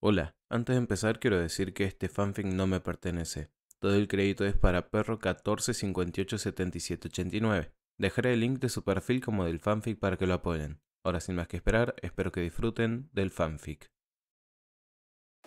Hola, antes de empezar quiero decir que este fanfic no me pertenece. Todo el crédito es para perro 14 58 77 89. Dejaré el link de su perfil como del fanfic para que lo apoyen. Ahora sin más que esperar, espero que disfruten del fanfic.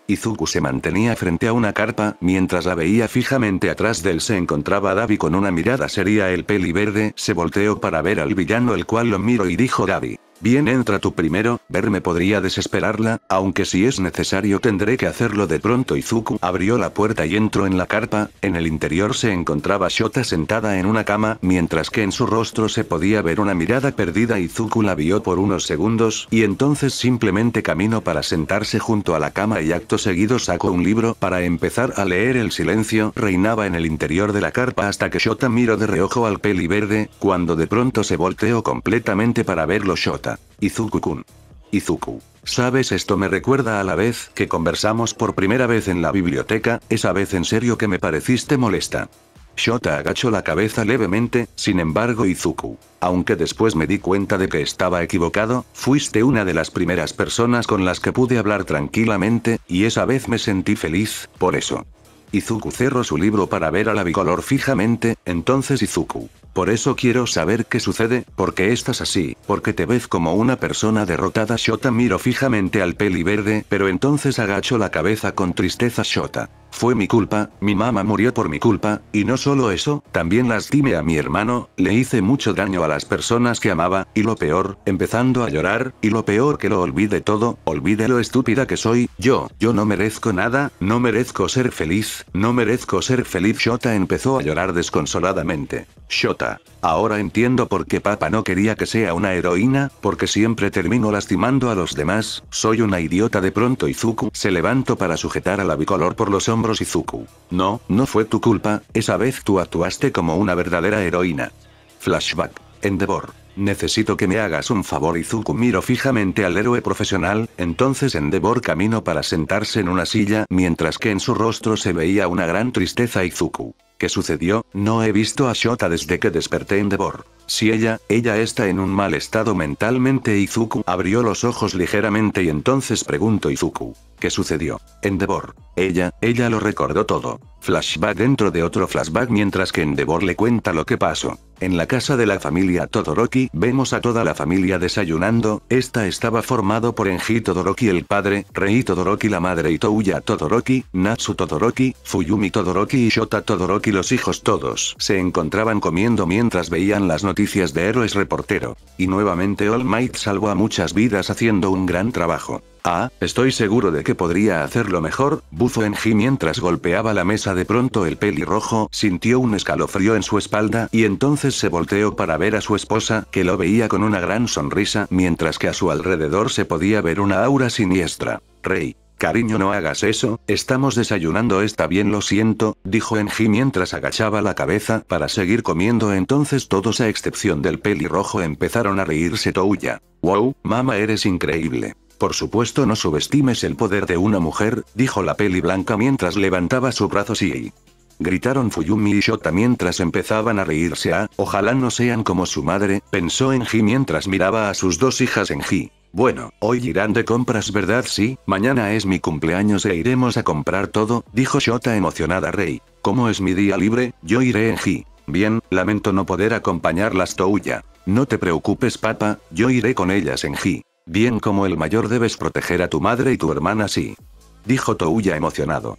Izuku se mantenía frente a una carpa, mientras la veía fijamente atrás de él se encontraba Davi con una mirada seria el peli verde, se volteó para ver al villano el cual lo miró y dijo Davi. Bien entra tú primero, verme podría desesperarla, aunque si es necesario tendré que hacerlo de pronto Izuku abrió la puerta y entró en la carpa, en el interior se encontraba Shota sentada en una cama, mientras que en su rostro se podía ver una mirada perdida Izuku la vio por unos segundos, y entonces simplemente caminó para sentarse junto a la cama y acto seguido sacó un libro para empezar a leer el silencio reinaba en el interior de la carpa hasta que Shota miró de reojo al peli verde, cuando de pronto se volteó completamente para verlo Shota. Izuku-kun. Izuku. ¿Sabes esto me recuerda a la vez que conversamos por primera vez en la biblioteca, esa vez en serio que me pareciste molesta? Shota agachó la cabeza levemente, sin embargo Izuku. Aunque después me di cuenta de que estaba equivocado, fuiste una de las primeras personas con las que pude hablar tranquilamente, y esa vez me sentí feliz, por eso. Izuku cerró su libro para ver a la bicolor fijamente, entonces Izuku. Por eso quiero saber qué sucede, porque estás así, porque te ves como una persona derrotada Shota miró fijamente al peli verde, pero entonces agachó la cabeza con tristeza Shota. Fue mi culpa, mi mamá murió por mi culpa, y no solo eso, también lastimé a mi hermano, le hice mucho daño a las personas que amaba, y lo peor, empezando a llorar, y lo peor que lo olvide todo, olvide lo estúpida que soy, yo, yo no merezco nada, no merezco ser feliz, no merezco ser feliz Shota empezó a llorar desconsoladamente. Shota. Ahora entiendo por qué papá no quería que sea una heroína, porque siempre termino lastimando a los demás, soy una idiota de pronto Izuku se levantó para sujetar a la bicolor por los hombros Izuku. No, no fue tu culpa, esa vez tú actuaste como una verdadera heroína. Flashback. Endeavor. Necesito que me hagas un favor Izuku miro fijamente al héroe profesional, entonces Endeavor caminó para sentarse en una silla mientras que en su rostro se veía una gran tristeza Izuku. ¿Qué sucedió? No he visto a Shota desde que desperté en Devor. Si ella, ella está en un mal estado mentalmente Izuku abrió los ojos ligeramente y entonces preguntó Izuku. ¿Qué sucedió? Endeavor. Ella, ella lo recordó todo. Flashback dentro de otro flashback mientras que Endeavor le cuenta lo que pasó. En la casa de la familia Todoroki vemos a toda la familia desayunando, esta estaba formado por Enji Todoroki el padre, Rei Todoroki la madre y Todoroki, Natsu Todoroki, Fuyumi Todoroki y Shota Todoroki los hijos todos se encontraban comiendo mientras veían las noticias de Héroes Reportero. Y nuevamente All Might salvó a muchas vidas haciendo un gran trabajo. Ah, estoy seguro de que podría hacerlo mejor, bufo Enji mientras golpeaba la mesa de pronto el pelirrojo sintió un escalofrío en su espalda y entonces se volteó para ver a su esposa, que lo veía con una gran sonrisa, mientras que a su alrededor se podía ver una aura siniestra. Rey. Cariño no hagas eso, estamos desayunando está bien lo siento, dijo Enji mientras agachaba la cabeza para seguir comiendo entonces todos a excepción del pelirrojo empezaron a reírse Touya. Wow, mama eres increíble. Por supuesto no subestimes el poder de una mujer, dijo la peli blanca mientras levantaba su brazo sí. Gritaron Fuyumi y Shota mientras empezaban a reírse a, ojalá no sean como su madre, pensó Enji mientras miraba a sus dos hijas Enji. Bueno, hoy irán de compras verdad sí, mañana es mi cumpleaños e iremos a comprar todo, dijo Shota emocionada Rey. Como es mi día libre, yo iré Enji. Bien, lamento no poder acompañarlas Touya. No te preocupes papá, yo iré con ellas Enji. Bien como el mayor debes proteger a tu madre y tu hermana sí. Dijo Touya emocionado.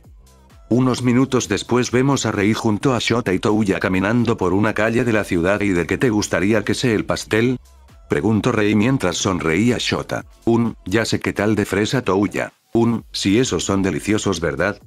Unos minutos después vemos a Rei junto a Shota y Touya caminando por una calle de la ciudad y de qué te gustaría que sea el pastel? Preguntó Rei mientras sonreía Shota. Un, ya sé qué tal de fresa Touya. Un, si esos son deliciosos verdad,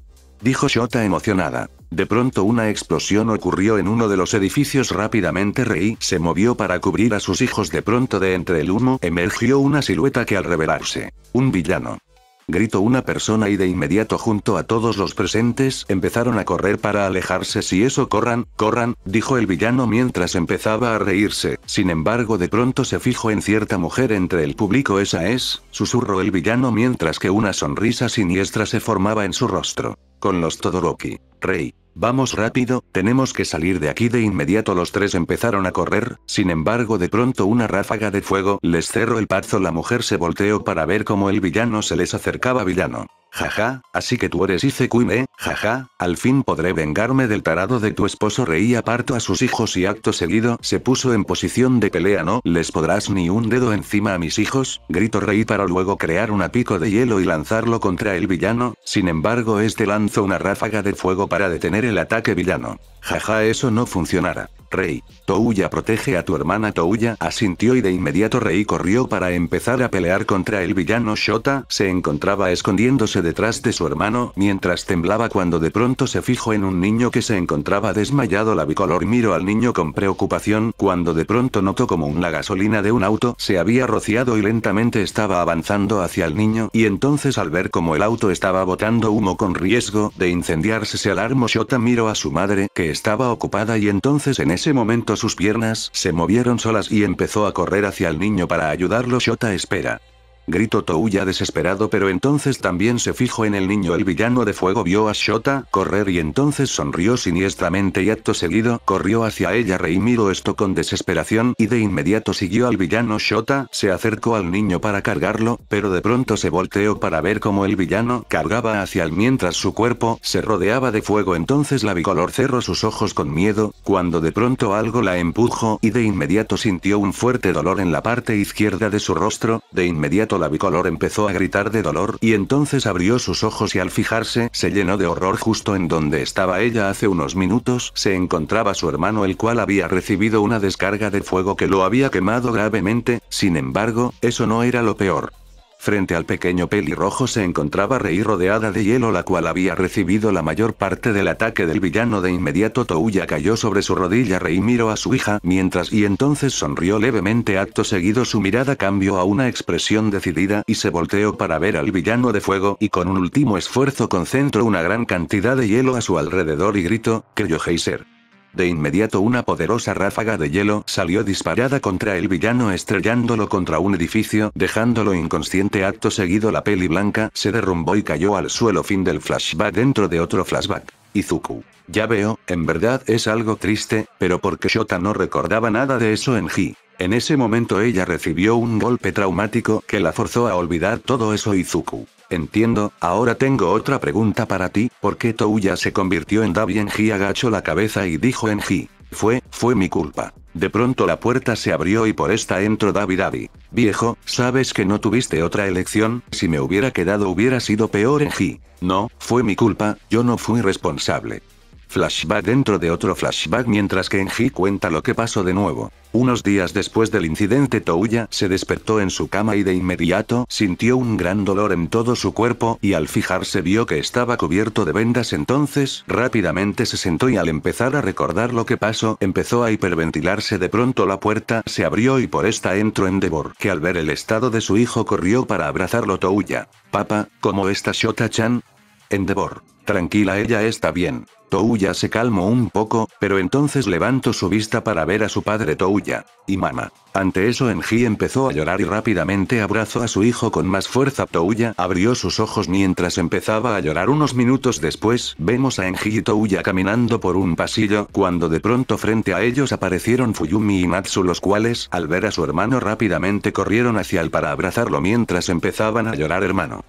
dijo Shota emocionada. De pronto una explosión ocurrió en uno de los edificios rápidamente Rei se movió para cubrir a sus hijos de pronto de entre el humo emergió una silueta que al revelarse, un villano. Gritó una persona y de inmediato junto a todos los presentes empezaron a correr para alejarse si eso corran, corran, dijo el villano mientras empezaba a reírse, sin embargo de pronto se fijó en cierta mujer entre el público esa es, susurró el villano mientras que una sonrisa siniestra se formaba en su rostro. Con los Todoroki. Rey. Vamos rápido, tenemos que salir de aquí de inmediato los tres empezaron a correr, sin embargo de pronto una ráfaga de fuego les cerró el pazo la mujer se volteó para ver cómo el villano se les acercaba villano. Jaja, así que tú eres Izekuime, jaja, al fin podré vengarme del tarado de tu esposo reía parto a sus hijos y acto seguido se puso en posición de pelea no les podrás ni un dedo encima a mis hijos, grito rey para luego crear una pico de hielo y lanzarlo contra el villano, sin embargo este lanzó una ráfaga de fuego para detener el ataque villano. Jaja eso no funcionará. Rey, Touya protege a tu hermana Touya, asintió y de inmediato Rey corrió para empezar a pelear contra el villano Shota, se encontraba escondiéndose detrás de su hermano, mientras temblaba cuando de pronto se fijó en un niño que se encontraba desmayado la bicolor miró al niño con preocupación, cuando de pronto notó como la gasolina de un auto se había rociado y lentamente estaba avanzando hacia el niño, y entonces al ver como el auto estaba botando humo con riesgo de incendiarse se alarmó. Shota miró a su madre, que estaba ocupada y entonces en ese momento sus piernas se movieron solas y empezó a correr hacia el niño para ayudarlo. Shota espera. Gritó Touya desesperado pero entonces también se fijó en el niño. El villano de fuego vio a Shota correr y entonces sonrió siniestramente y acto seguido corrió hacia ella. Rey miró esto con desesperación y de inmediato siguió al villano. Shota, se acercó al niño para cargarlo, pero de pronto se volteó para ver cómo el villano cargaba hacia él mientras su cuerpo se rodeaba de fuego. Entonces la bicolor cerró sus ojos con miedo, cuando de pronto algo la empujó y de inmediato sintió un fuerte dolor en la parte izquierda de su rostro, de inmediato la bicolor empezó a gritar de dolor y entonces abrió sus ojos y al fijarse se llenó de horror justo en donde estaba ella hace unos minutos se encontraba su hermano el cual había recibido una descarga de fuego que lo había quemado gravemente, sin embargo, eso no era lo peor. Frente al pequeño pelirrojo se encontraba Rei rodeada de hielo la cual había recibido la mayor parte del ataque del villano. De inmediato Touya cayó sobre su rodilla. Rei miró a su hija mientras y entonces sonrió levemente. Acto seguido su mirada cambió a una expresión decidida y se volteó para ver al villano de fuego y con un último esfuerzo concentró una gran cantidad de hielo a su alrededor y gritó, yo Heiser. De inmediato una poderosa ráfaga de hielo salió disparada contra el villano estrellándolo contra un edificio, dejándolo inconsciente acto seguido la peli blanca se derrumbó y cayó al suelo fin del flashback dentro de otro flashback. Izuku. Ya veo, en verdad es algo triste, pero porque Shota no recordaba nada de eso en Ji. En ese momento ella recibió un golpe traumático que la forzó a olvidar todo eso Izuku. Entiendo, ahora tengo otra pregunta para ti, ¿por qué Touya se convirtió en Davi Enji agachó la cabeza y dijo Enji? Fue, fue mi culpa. De pronto la puerta se abrió y por esta entró Davi Davi. Viejo, sabes que no tuviste otra elección, si me hubiera quedado hubiera sido peor Enji. No, fue mi culpa, yo no fui responsable. Flashback dentro de otro flashback mientras que Enji cuenta lo que pasó de nuevo. Unos días después del incidente Touya se despertó en su cama y de inmediato sintió un gran dolor en todo su cuerpo y al fijarse vio que estaba cubierto de vendas entonces rápidamente se sentó y al empezar a recordar lo que pasó empezó a hiperventilarse de pronto la puerta se abrió y por esta entró Endeavor que al ver el estado de su hijo corrió para abrazarlo Touya. Papa, ¿cómo está Shota-chan? Endeavor. Tranquila ella está bien. Touya se calmó un poco, pero entonces levantó su vista para ver a su padre Touya. Y mamá. Ante eso Enji empezó a llorar y rápidamente abrazó a su hijo con más fuerza. Touya abrió sus ojos mientras empezaba a llorar unos minutos después, vemos a Enji y Touya caminando por un pasillo, cuando de pronto frente a ellos aparecieron Fuyumi y Natsu los cuales, al ver a su hermano rápidamente corrieron hacia él para abrazarlo mientras empezaban a llorar hermano.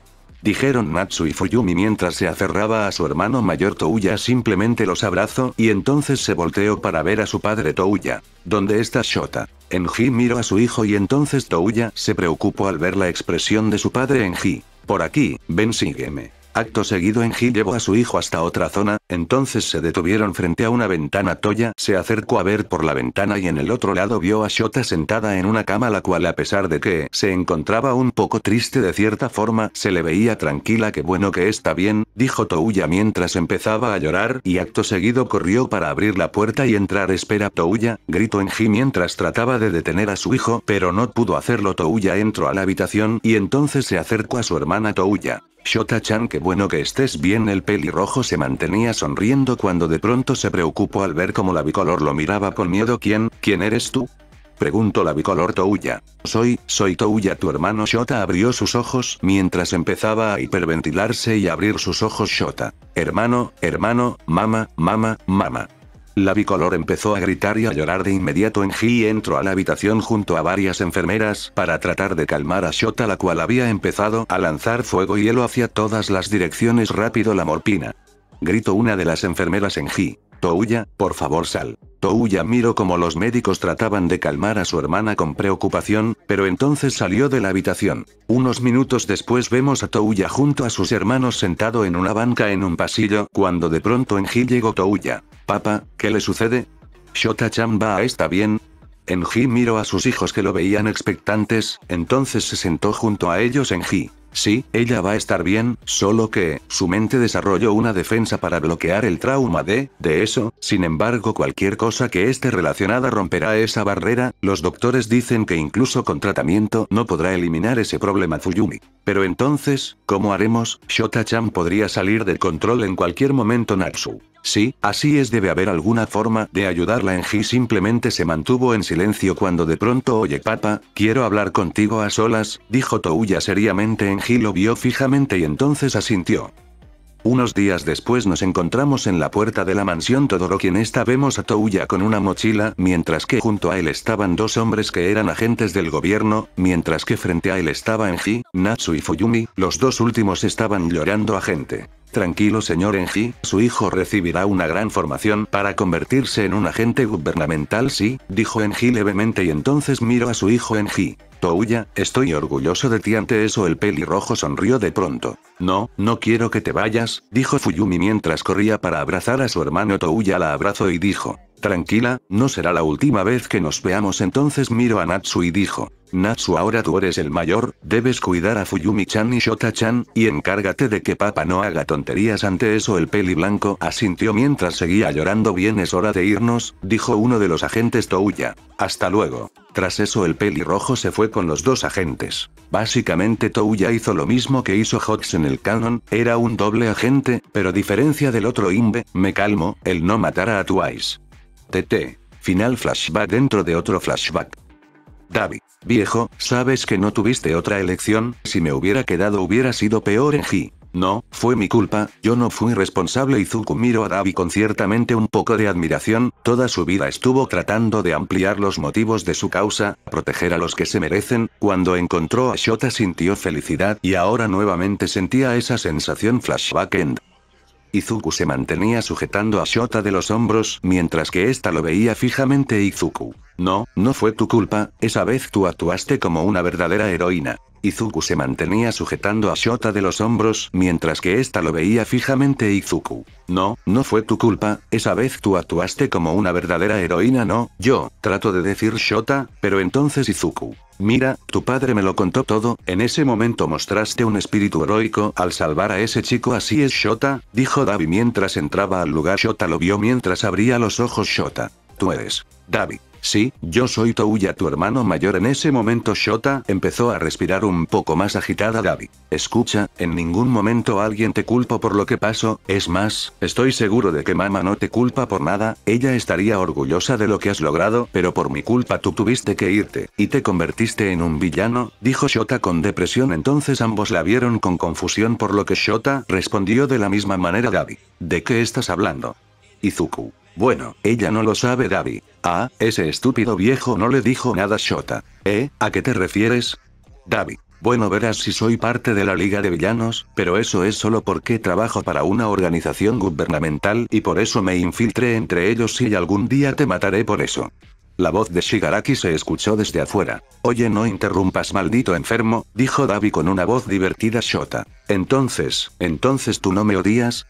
Dijeron Natsu y Fuyumi mientras se aferraba a su hermano mayor Touya simplemente los abrazó y entonces se volteó para ver a su padre Touya. ¿Dónde está Shota? Enji miró a su hijo y entonces Touya se preocupó al ver la expresión de su padre Enji. Por aquí, ven sígueme. Acto seguido Enji llevó a su hijo hasta otra zona, entonces se detuvieron frente a una ventana Toya se acercó a ver por la ventana y en el otro lado vio a Shota sentada en una cama la cual a pesar de que se encontraba un poco triste de cierta forma, se le veía tranquila que bueno que está bien, dijo Touya mientras empezaba a llorar y acto seguido corrió para abrir la puerta y entrar espera Touya, gritó Enji mientras trataba de detener a su hijo pero no pudo hacerlo Touya entró a la habitación y entonces se acercó a su hermana Touya. Shota-chan qué bueno que estés bien el pelirrojo se mantenía sonriendo cuando de pronto se preocupó al ver cómo la bicolor lo miraba con miedo ¿Quién, quién eres tú? Preguntó la bicolor Touya. Soy, soy Touya tu hermano Shota abrió sus ojos mientras empezaba a hiperventilarse y abrir sus ojos Shota. Hermano, hermano, mama, mama, mama. La bicolor empezó a gritar y a llorar de inmediato en Ji entró a la habitación junto a varias enfermeras para tratar de calmar a Shota la cual había empezado a lanzar fuego y hielo hacia todas las direcciones rápido la morpina. Gritó una de las enfermeras en Ji. Touya, por favor sal. Touya miró como los médicos trataban de calmar a su hermana con preocupación, pero entonces salió de la habitación. Unos minutos después vemos a Touya junto a sus hermanos sentado en una banca en un pasillo, cuando de pronto en Ji llegó Touya. Papá, ¿qué le sucede? Shota-chan va está bien, Enji miró a sus hijos que lo veían expectantes, entonces se sentó junto a ellos Enji. Sí, ella va a estar bien, solo que, su mente desarrolló una defensa para bloquear el trauma de, de eso, sin embargo cualquier cosa que esté relacionada romperá esa barrera, los doctores dicen que incluso con tratamiento no podrá eliminar ese problema Fuyumi. Pero entonces, ¿cómo haremos? Shota-chan podría salir del control en cualquier momento Natsu. Sí, así es debe haber alguna forma de ayudarla en simplemente se mantuvo en silencio cuando de pronto oye papá, quiero hablar contigo a solas, dijo Touya seriamente en lo vio fijamente y entonces asintió. Unos días después nos encontramos en la puerta de la mansión Todoroki en esta vemos a Touya con una mochila, mientras que junto a él estaban dos hombres que eran agentes del gobierno, mientras que frente a él estaba Enji, Natsu y Fuyumi, los dos últimos estaban llorando a gente. Tranquilo señor Enji, su hijo recibirá una gran formación para convertirse en un agente gubernamental sí, dijo Enji levemente y entonces miró a su hijo Enji. Touya, estoy orgulloso de ti ante eso el pelirrojo sonrió de pronto. No, no quiero que te vayas, dijo Fuyumi mientras corría para abrazar a su hermano Touya la abrazó y dijo. Tranquila, no será la última vez que nos veamos entonces miró a Natsu y dijo. Natsu ahora tú eres el mayor, debes cuidar a Fuyumi-chan y Shota-chan, y encárgate de que papá no haga tonterías ante eso el peli blanco asintió mientras seguía llorando bien es hora de irnos, dijo uno de los agentes Touya. Hasta luego. Tras eso el pelirrojo se fue con los dos agentes. Básicamente Touya hizo lo mismo que hizo Hawks en el canon, era un doble agente, pero diferencia del otro imbe, me calmo, el no matará a Twice. TT. Final flashback dentro de otro flashback. David. Viejo, sabes que no tuviste otra elección, si me hubiera quedado hubiera sido peor en Ji. No, fue mi culpa, yo no fui responsable Izuku miró a Davi con ciertamente un poco de admiración, toda su vida estuvo tratando de ampliar los motivos de su causa, proteger a los que se merecen, cuando encontró a Shota sintió felicidad y ahora nuevamente sentía esa sensación flashback end. Izuku se mantenía sujetando a Shota de los hombros mientras que ésta lo veía fijamente Izuku. No, no fue tu culpa, esa vez tú actuaste como una verdadera heroína. Izuku se mantenía sujetando a Shota de los hombros mientras que ésta lo veía fijamente Izuku. No, no fue tu culpa, esa vez tú actuaste como una verdadera heroína no, yo, trato de decir Shota, pero entonces Izuku. Mira, tu padre me lo contó todo, en ese momento mostraste un espíritu heroico al salvar a ese chico así es Shota, dijo Davi mientras entraba al lugar Shota lo vio mientras abría los ojos Shota. Tú eres. Davi. Sí, yo soy Touya tu hermano mayor en ese momento Shota empezó a respirar un poco más agitada Davi. Escucha, en ningún momento alguien te culpa por lo que pasó, es más, estoy seguro de que mamá no te culpa por nada, ella estaría orgullosa de lo que has logrado, pero por mi culpa tú tuviste que irte, y te convertiste en un villano, dijo Shota con depresión entonces ambos la vieron con confusión por lo que Shota respondió de la misma manera Davi. ¿De qué estás hablando? Izuku. Bueno, ella no lo sabe Davi. Ah, ese estúpido viejo no le dijo nada Shota. ¿Eh? ¿A qué te refieres? Davi. Bueno verás si soy parte de la Liga de Villanos, pero eso es solo porque trabajo para una organización gubernamental y por eso me infiltré entre ellos y algún día te mataré por eso. La voz de Shigaraki se escuchó desde afuera. Oye no interrumpas maldito enfermo, dijo Davi con una voz divertida Shota. Entonces, entonces tú no me odias?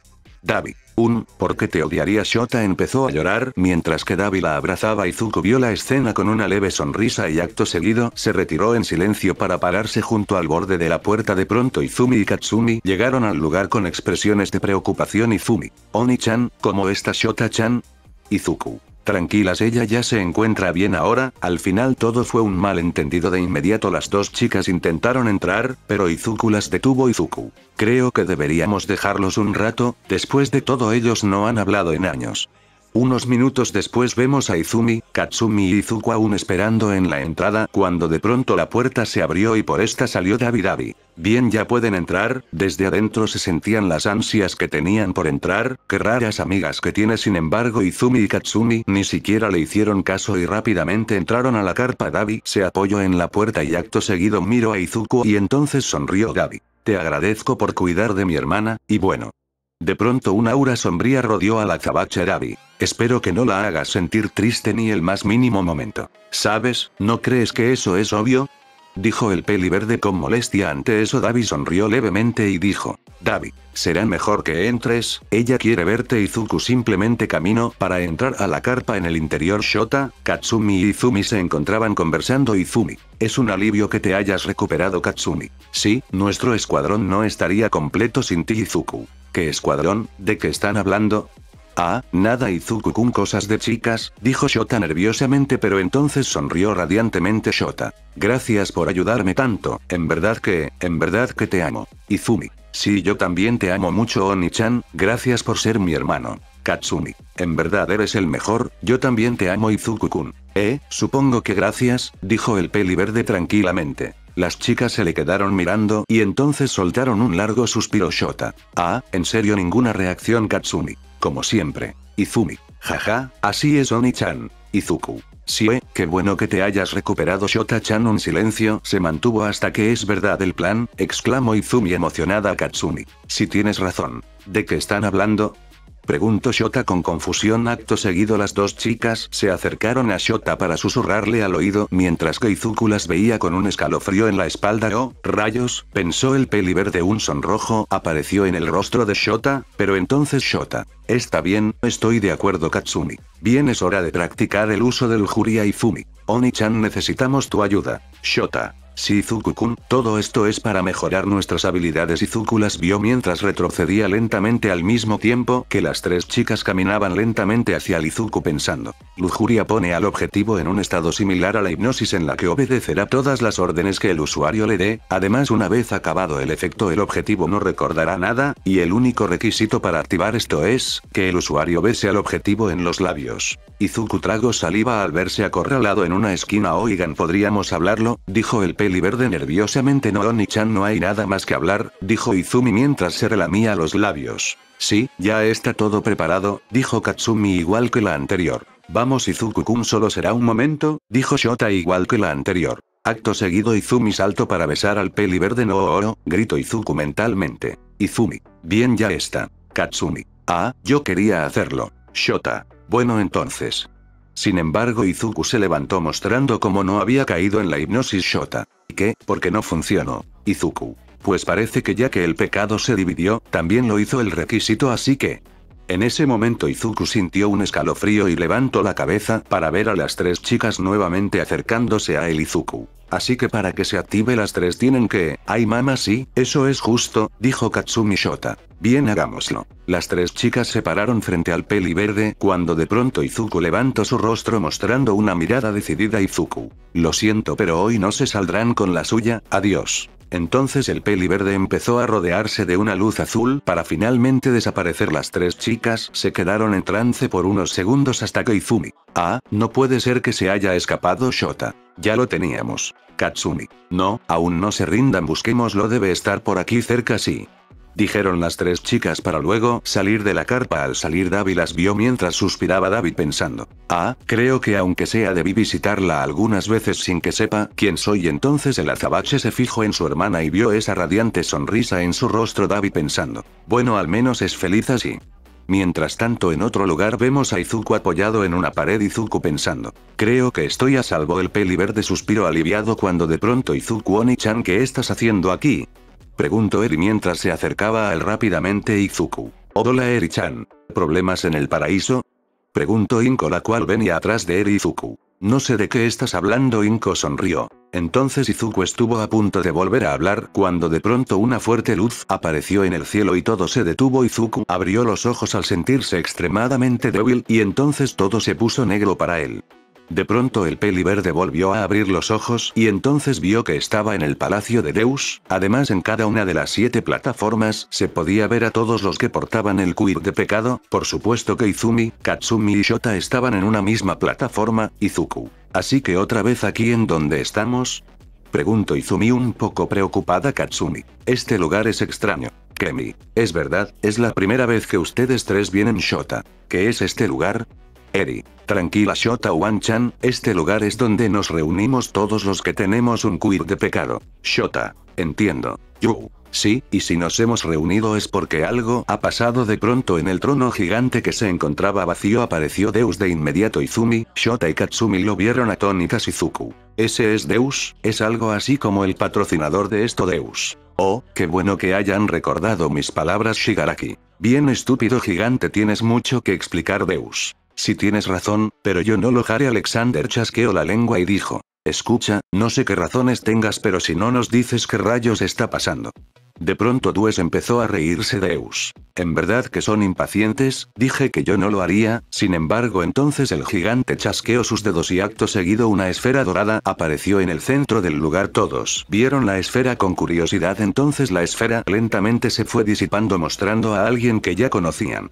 Davi. Un, ¿por qué te odiaría Shota empezó a llorar mientras que Davi la abrazaba Izuku vio la escena con una leve sonrisa y acto seguido se retiró en silencio para pararse junto al borde de la puerta de pronto Izumi y Katsumi llegaron al lugar con expresiones de preocupación Izumi. Oni-chan, ¿cómo está Shota-chan? Izuku. Tranquilas ella ya se encuentra bien ahora, al final todo fue un malentendido de inmediato las dos chicas intentaron entrar, pero Izuku las detuvo Izuku. Creo que deberíamos dejarlos un rato, después de todo ellos no han hablado en años. Unos minutos después vemos a Izumi, Katsumi y Izuku aún esperando en la entrada cuando de pronto la puerta se abrió y por esta salió Davi Davi. Bien ya pueden entrar, desde adentro se sentían las ansias que tenían por entrar, qué raras amigas que tiene sin embargo Izumi y Katsumi ni siquiera le hicieron caso y rápidamente entraron a la carpa Davi se apoyó en la puerta y acto seguido miro a Izuku y entonces sonrió Davi. Te agradezco por cuidar de mi hermana, y bueno, de pronto una aura sombría rodeó a la Zabache Davi. Espero que no la hagas sentir triste ni el más mínimo momento. ¿Sabes, no crees que eso es obvio? Dijo el peli verde con molestia ante eso Davi sonrió levemente y dijo. Davi, será mejor que entres, ella quiere verte Izuku simplemente camino para entrar a la carpa en el interior Shota, Katsumi y Izumi se encontraban conversando Izumi. Es un alivio que te hayas recuperado Katsumi. Sí, nuestro escuadrón no estaría completo sin ti Izuku. ¿Qué escuadrón? ¿De qué están hablando? Ah, nada Izuku-kun cosas de chicas, dijo Shota nerviosamente pero entonces sonrió radiantemente Shota. Gracias por ayudarme tanto, en verdad que, en verdad que te amo. Izumi. Sí yo también te amo mucho Oni-chan, gracias por ser mi hermano. Katsumi. En verdad eres el mejor, yo también te amo Izuku-kun. Eh, supongo que gracias, dijo el peli verde tranquilamente. Las chicas se le quedaron mirando y entonces soltaron un largo suspiro Shota. Ah, en serio ninguna reacción Katsumi. Como siempre. Izumi. Jaja, así es Oni-chan. Izuku. Sí, eh, qué bueno que te hayas recuperado Shota-chan un silencio se mantuvo hasta que es verdad el plan, exclamó Izumi emocionada a Katsumi. Si tienes razón. ¿De qué están hablando? Preguntó Shota con confusión acto seguido las dos chicas se acercaron a Shota para susurrarle al oído mientras que Izuku las veía con un escalofrío en la espalda oh, rayos, pensó el peli verde un sonrojo apareció en el rostro de Shota, pero entonces Shota. Está bien, estoy de acuerdo Katsumi. Bien es hora de practicar el uso del Juria Ifumi. Oni-chan necesitamos tu ayuda. Shota. Sí Izuku-kun, todo esto es para mejorar nuestras habilidades Izuku las vio mientras retrocedía lentamente al mismo tiempo que las tres chicas caminaban lentamente hacia Izuku pensando. Lujuria pone al objetivo en un estado similar a la hipnosis en la que obedecerá todas las órdenes que el usuario le dé, además una vez acabado el efecto el objetivo no recordará nada, y el único requisito para activar esto es, que el usuario bese al objetivo en los labios. Izuku trago saliva al verse acorralado en una esquina oigan podríamos hablarlo, dijo el peli verde nerviosamente no Oni-chan no hay nada más que hablar, dijo Izumi mientras se relamía los labios. Sí, ya está todo preparado, dijo Katsumi igual que la anterior. Vamos Izuku-kun solo será un momento, dijo Shota igual que la anterior. Acto seguido Izumi salto para besar al peli verde no oro, grito Izuku mentalmente. Izumi. Bien ya está. Katsumi. Ah, yo quería hacerlo. Shota. Bueno entonces. Sin embargo Izuku se levantó mostrando cómo no había caído en la hipnosis Shota. ¿Y qué? Porque no funcionó. Izuku. Pues parece que ya que el pecado se dividió, también lo hizo el requisito así que... En ese momento Izuku sintió un escalofrío y levantó la cabeza para ver a las tres chicas nuevamente acercándose a él Izuku. Así que para que se active las tres tienen que... ¡Ay mamá sí, eso es justo! dijo Katsumi Shota. Bien hagámoslo. Las tres chicas se pararon frente al peli verde cuando de pronto Izuku levantó su rostro mostrando una mirada decidida a Izuku. Lo siento pero hoy no se saldrán con la suya, adiós. Entonces el peli verde empezó a rodearse de una luz azul para finalmente desaparecer las tres chicas se quedaron en trance por unos segundos hasta que Izumi. Ah, no puede ser que se haya escapado Shota. Ya lo teníamos. Katsumi. No, aún no se rindan busquémoslo debe estar por aquí cerca sí dijeron las tres chicas para luego salir de la carpa al salir Davi las vio mientras suspiraba David pensando. Ah, creo que aunque sea debí visitarla algunas veces sin que sepa quién soy entonces el azabache se fijó en su hermana y vio esa radiante sonrisa en su rostro David pensando. Bueno al menos es feliz así. Mientras tanto en otro lugar vemos a Izuku apoyado en una pared Izuku pensando. Creo que estoy a salvo el peli verde suspiro aliviado cuando de pronto Izuku Oni-chan ¿qué estás haciendo aquí? Preguntó Eri mientras se acercaba a él rápidamente Izuku. Hola Eri-chan. ¿Problemas en el paraíso? Preguntó Inko la cual venía atrás de Eri Izuku. No sé de qué estás hablando Inko sonrió. Entonces Izuku estuvo a punto de volver a hablar cuando de pronto una fuerte luz apareció en el cielo y todo se detuvo Izuku abrió los ojos al sentirse extremadamente débil y entonces todo se puso negro para él. De pronto el peli verde volvió a abrir los ojos y entonces vio que estaba en el palacio de Deus, además en cada una de las siete plataformas se podía ver a todos los que portaban el queer de pecado, por supuesto que Izumi, Katsumi y Shota estaban en una misma plataforma, Izuku. Así que otra vez aquí en donde estamos, Preguntó Izumi un poco preocupada Katsumi. Este lugar es extraño. Kemi. Es verdad, es la primera vez que ustedes tres vienen Shota. ¿Qué es este lugar? Eri. Tranquila Shota Wan-chan, este lugar es donde nos reunimos todos los que tenemos un queer de pecado. Shota. Entiendo. Yu. Sí, y si nos hemos reunido es porque algo ha pasado de pronto en el trono gigante que se encontraba vacío apareció Deus de inmediato Izumi, Shota y Katsumi lo vieron atónitas Izuku. Ese es Deus, es algo así como el patrocinador de esto Deus. Oh, qué bueno que hayan recordado mis palabras Shigaraki. Bien estúpido gigante tienes mucho que explicar Deus. Si tienes razón, pero yo no lo haré Alexander chasqueó la lengua y dijo. Escucha, no sé qué razones tengas pero si no nos dices qué rayos está pasando. De pronto Dues empezó a reírse de Eus. En verdad que son impacientes, dije que yo no lo haría, sin embargo entonces el gigante chasqueó sus dedos y acto seguido una esfera dorada apareció en el centro del lugar todos. Vieron la esfera con curiosidad entonces la esfera lentamente se fue disipando mostrando a alguien que ya conocían.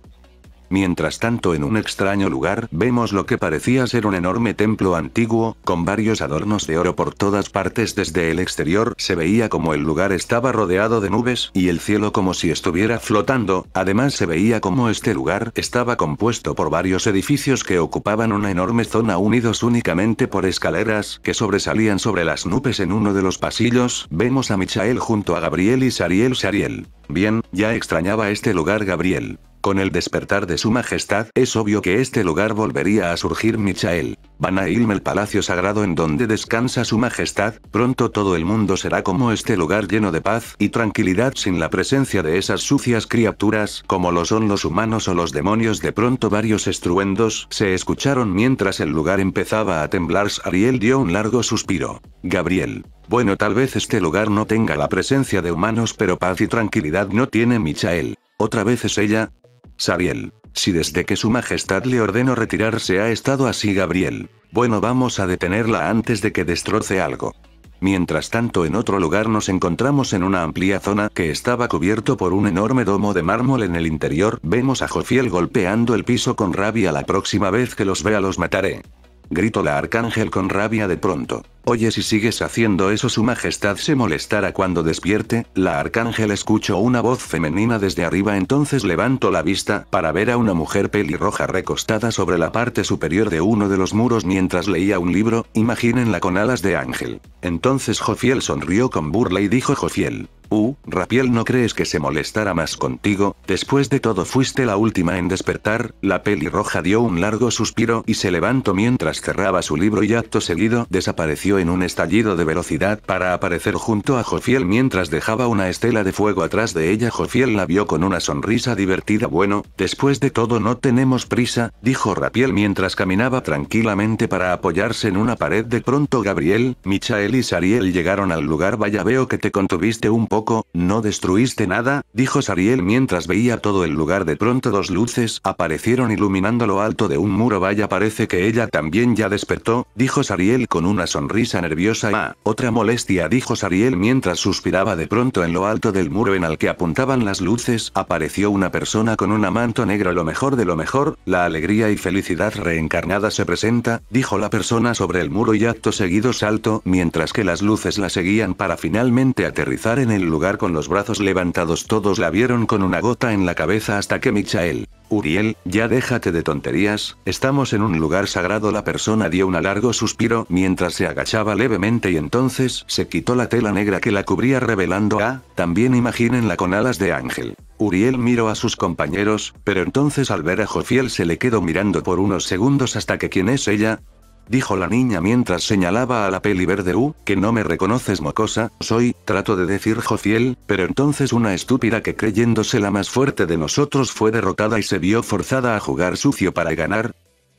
Mientras tanto en un extraño lugar vemos lo que parecía ser un enorme templo antiguo, con varios adornos de oro por todas partes desde el exterior se veía como el lugar estaba rodeado de nubes y el cielo como si estuviera flotando, además se veía como este lugar estaba compuesto por varios edificios que ocupaban una enorme zona unidos únicamente por escaleras que sobresalían sobre las nubes en uno de los pasillos, vemos a Michael junto a Gabriel y Sariel Sariel. Bien, ya extrañaba este lugar Gabriel. Con el despertar de su majestad, es obvio que este lugar volvería a surgir Michael. Van a irme el palacio sagrado en donde descansa su majestad, pronto todo el mundo será como este lugar lleno de paz y tranquilidad sin la presencia de esas sucias criaturas, como lo son los humanos o los demonios. De pronto varios estruendos se escucharon mientras el lugar empezaba a temblar. Ariel dio un largo suspiro. Gabriel. Bueno tal vez este lugar no tenga la presencia de humanos pero paz y tranquilidad no tiene Michael. ¿Otra vez es ella? Sariel. Si desde que su majestad le ordenó retirarse ha estado así Gabriel. Bueno vamos a detenerla antes de que destroce algo. Mientras tanto en otro lugar nos encontramos en una amplia zona que estaba cubierto por un enorme domo de mármol en el interior, vemos a Jofiel golpeando el piso con rabia la próxima vez que los vea los mataré. Gritó la arcángel con rabia de pronto. Oye si sigues haciendo eso su majestad se molestará cuando despierte, la arcángel escuchó una voz femenina desde arriba entonces levantó la vista para ver a una mujer pelirroja recostada sobre la parte superior de uno de los muros mientras leía un libro, imagínenla con alas de ángel. Entonces Jofiel sonrió con burla y dijo Jofiel, Uh, Rapiel no crees que se molestara más contigo, después de todo fuiste la última en despertar, la pelirroja dio un largo suspiro y se levantó mientras cerraba su libro y acto seguido desapareció en un estallido de velocidad para aparecer junto a Jofiel mientras dejaba una estela de fuego atrás de ella. Jofiel la vio con una sonrisa divertida. Bueno, después de todo no tenemos prisa, dijo Rapiel mientras caminaba tranquilamente para apoyarse en una pared. De pronto Gabriel, Michael y Sariel llegaron al lugar. Vaya veo que te contuviste un poco ¿no destruiste nada? Dijo Sariel mientras veía todo el lugar. De pronto dos luces aparecieron iluminando lo alto de un muro. Vaya parece que ella también ya despertó, dijo Sariel con una sonrisa nerviosa ah, otra molestia dijo Sariel mientras suspiraba de pronto en lo alto del muro en el que apuntaban las luces apareció una persona con un manto negro lo mejor de lo mejor, la alegría y felicidad reencarnada se presenta, dijo la persona sobre el muro y acto seguido salto mientras que las luces la seguían para finalmente aterrizar en el lugar con los brazos levantados. Todos la vieron con una gota en la cabeza hasta que Michael, Uriel, ya déjate de tonterías, estamos en un lugar sagrado la persona dio un largo suspiro mientras se agachaba levemente y entonces se quitó la tela negra que la cubría revelando a, también imagínenla con alas de ángel. Uriel miró a sus compañeros, pero entonces al ver a Jofiel se le quedó mirando por unos segundos hasta que quién es ella, Dijo la niña mientras señalaba a la peli verde U, que no me reconoces mocosa, soy, trato de decir Jofiel, pero entonces una estúpida que creyéndose la más fuerte de nosotros fue derrotada y se vio forzada a jugar sucio para ganar,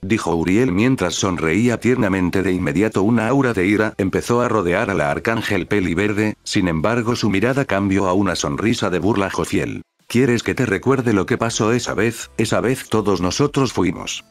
dijo Uriel mientras sonreía tiernamente de inmediato una aura de ira empezó a rodear a la arcángel peli verde, sin embargo su mirada cambió a una sonrisa de burla Jofiel. ¿Quieres que te recuerde lo que pasó esa vez? Esa vez todos nosotros fuimos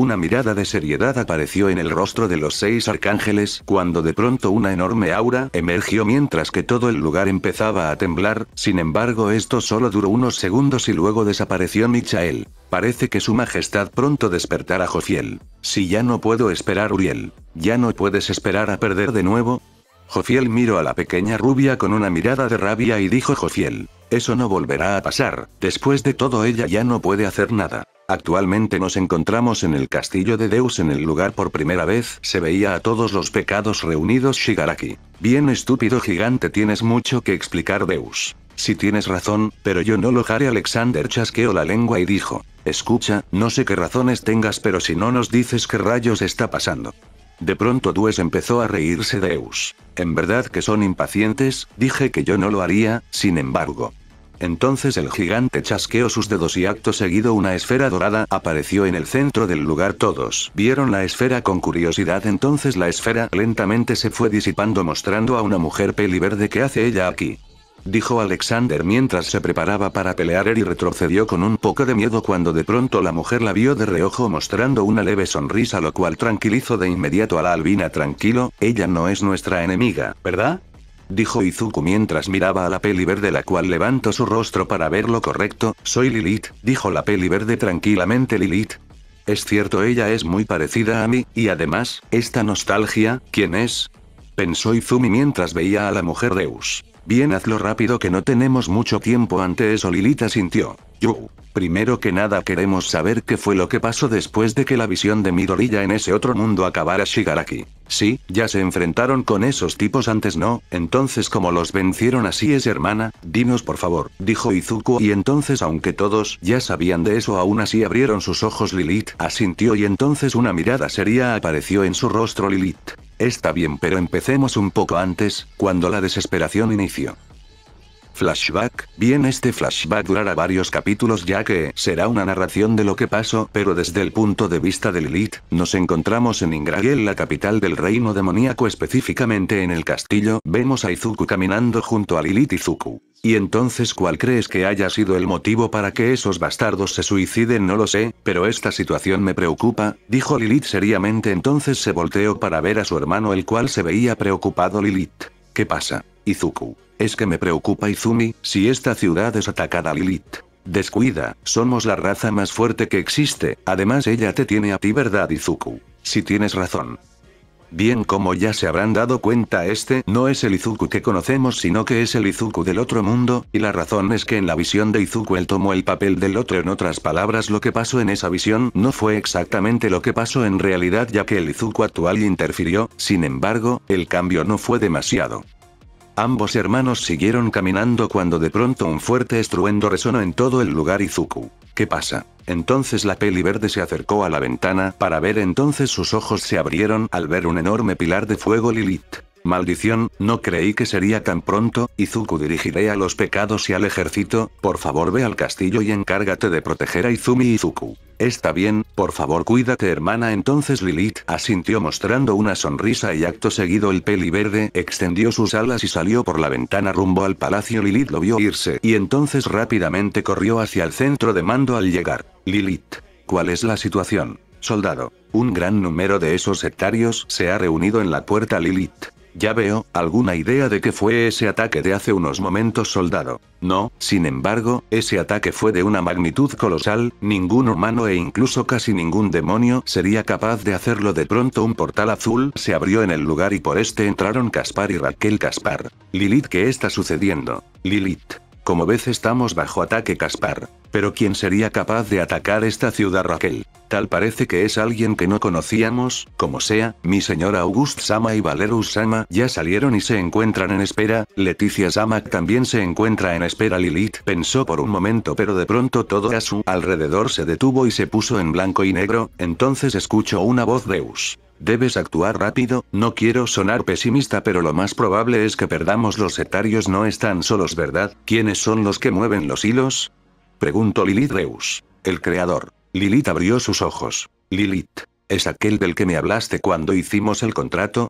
Una mirada de seriedad apareció en el rostro de los seis arcángeles cuando de pronto una enorme aura emergió mientras que todo el lugar empezaba a temblar, sin embargo esto solo duró unos segundos y luego desapareció Michael. Parece que su majestad pronto despertará Jofiel. Si ya no puedo esperar Uriel. ¿Ya no puedes esperar a perder de nuevo? Jofiel miró a la pequeña rubia con una mirada de rabia y dijo Jofiel. Eso no volverá a pasar, después de todo ella ya no puede hacer nada. Actualmente nos encontramos en el castillo de Deus en el lugar por primera vez se veía a todos los pecados reunidos Shigaraki. Bien estúpido gigante tienes mucho que explicar Deus. Si tienes razón, pero yo no lo haré Alexander chasqueó la lengua y dijo. Escucha, no sé qué razones tengas pero si no nos dices qué rayos está pasando. De pronto Dues empezó a reírse de Eus. En verdad que son impacientes, dije que yo no lo haría, sin embargo. Entonces el gigante chasqueó sus dedos y acto seguido una esfera dorada apareció en el centro del lugar. Todos vieron la esfera con curiosidad. Entonces la esfera lentamente se fue disipando mostrando a una mujer peli verde que hace ella aquí. Dijo Alexander mientras se preparaba para pelear y retrocedió con un poco de miedo cuando de pronto la mujer la vio de reojo mostrando una leve sonrisa lo cual tranquilizó de inmediato a la albina tranquilo, ella no es nuestra enemiga, ¿verdad? Dijo Izuku mientras miraba a la peli verde la cual levantó su rostro para ver lo correcto, soy Lilith, dijo la peli verde tranquilamente Lilith. Es cierto ella es muy parecida a mí, y además, esta nostalgia, ¿quién es? Pensó Izumi mientras veía a la mujer Deus. Bien hazlo rápido que no tenemos mucho tiempo ante eso Lilith sintió. Yo. Primero que nada queremos saber qué fue lo que pasó después de que la visión de Midoriya en ese otro mundo acabara Shigaraki. Sí, ya se enfrentaron con esos tipos antes no, entonces como los vencieron así es hermana, dinos por favor, dijo Izuku y entonces aunque todos ya sabían de eso aún así abrieron sus ojos Lilith asintió y entonces una mirada seria apareció en su rostro Lilith. Está bien pero empecemos un poco antes, cuando la desesperación inició. Flashback, bien este flashback durará varios capítulos ya que será una narración de lo que pasó, pero desde el punto de vista de Lilith, nos encontramos en Ingragiel la capital del reino demoníaco específicamente en el castillo, vemos a Izuku caminando junto a Lilith Izuku. Y entonces ¿cuál crees que haya sido el motivo para que esos bastardos se suiciden? No lo sé, pero esta situación me preocupa, dijo Lilith seriamente entonces se volteó para ver a su hermano el cual se veía preocupado Lilith. ¿Qué pasa? Izuku. Es que me preocupa Izumi, si esta ciudad es atacada Lilith. Descuida, somos la raza más fuerte que existe, además ella te tiene a ti verdad Izuku. Si tienes razón. Bien como ya se habrán dado cuenta este no es el Izuku que conocemos sino que es el Izuku del otro mundo, y la razón es que en la visión de Izuku él tomó el papel del otro en otras palabras lo que pasó en esa visión no fue exactamente lo que pasó en realidad ya que el Izuku actual interfirió, sin embargo, el cambio no fue demasiado. Ambos hermanos siguieron caminando cuando de pronto un fuerte estruendo resonó en todo el lugar Izuku. ¿Qué pasa? Entonces la peli verde se acercó a la ventana para ver entonces sus ojos se abrieron al ver un enorme pilar de fuego Lilith. Maldición, no creí que sería tan pronto, Izuku dirigiré a los pecados y al ejército, por favor ve al castillo y encárgate de proteger a Izumi Izuku. Está bien, por favor cuídate hermana entonces Lilith asintió mostrando una sonrisa y acto seguido el peli verde extendió sus alas y salió por la ventana rumbo al palacio Lilith lo vio irse y entonces rápidamente corrió hacia el centro de mando al llegar. Lilith. ¿Cuál es la situación? Soldado. Un gran número de esos sectarios se ha reunido en la puerta Lilith. Ya veo, ¿alguna idea de qué fue ese ataque de hace unos momentos soldado? No, sin embargo, ese ataque fue de una magnitud colosal, ningún humano e incluso casi ningún demonio sería capaz de hacerlo de pronto un portal azul se abrió en el lugar y por este entraron Caspar y Raquel Caspar. Lilith ¿qué está sucediendo? Lilith. Como ves estamos bajo ataque Caspar. Pero ¿quién sería capaz de atacar esta ciudad Raquel? Tal parece que es alguien que no conocíamos, como sea, mi señora August Sama y Valerus Sama ya salieron y se encuentran en espera, Leticia Sama también se encuentra en espera Lilith pensó por un momento pero de pronto todo a su alrededor se detuvo y se puso en blanco y negro, entonces escuchó una voz de Us. Debes actuar rápido, no quiero sonar pesimista pero lo más probable es que perdamos los etarios no están solos ¿verdad? ¿Quiénes son los que mueven los hilos? Preguntó Lilith Reus. El creador. Lilith abrió sus ojos. Lilith. ¿Es aquel del que me hablaste cuando hicimos el contrato?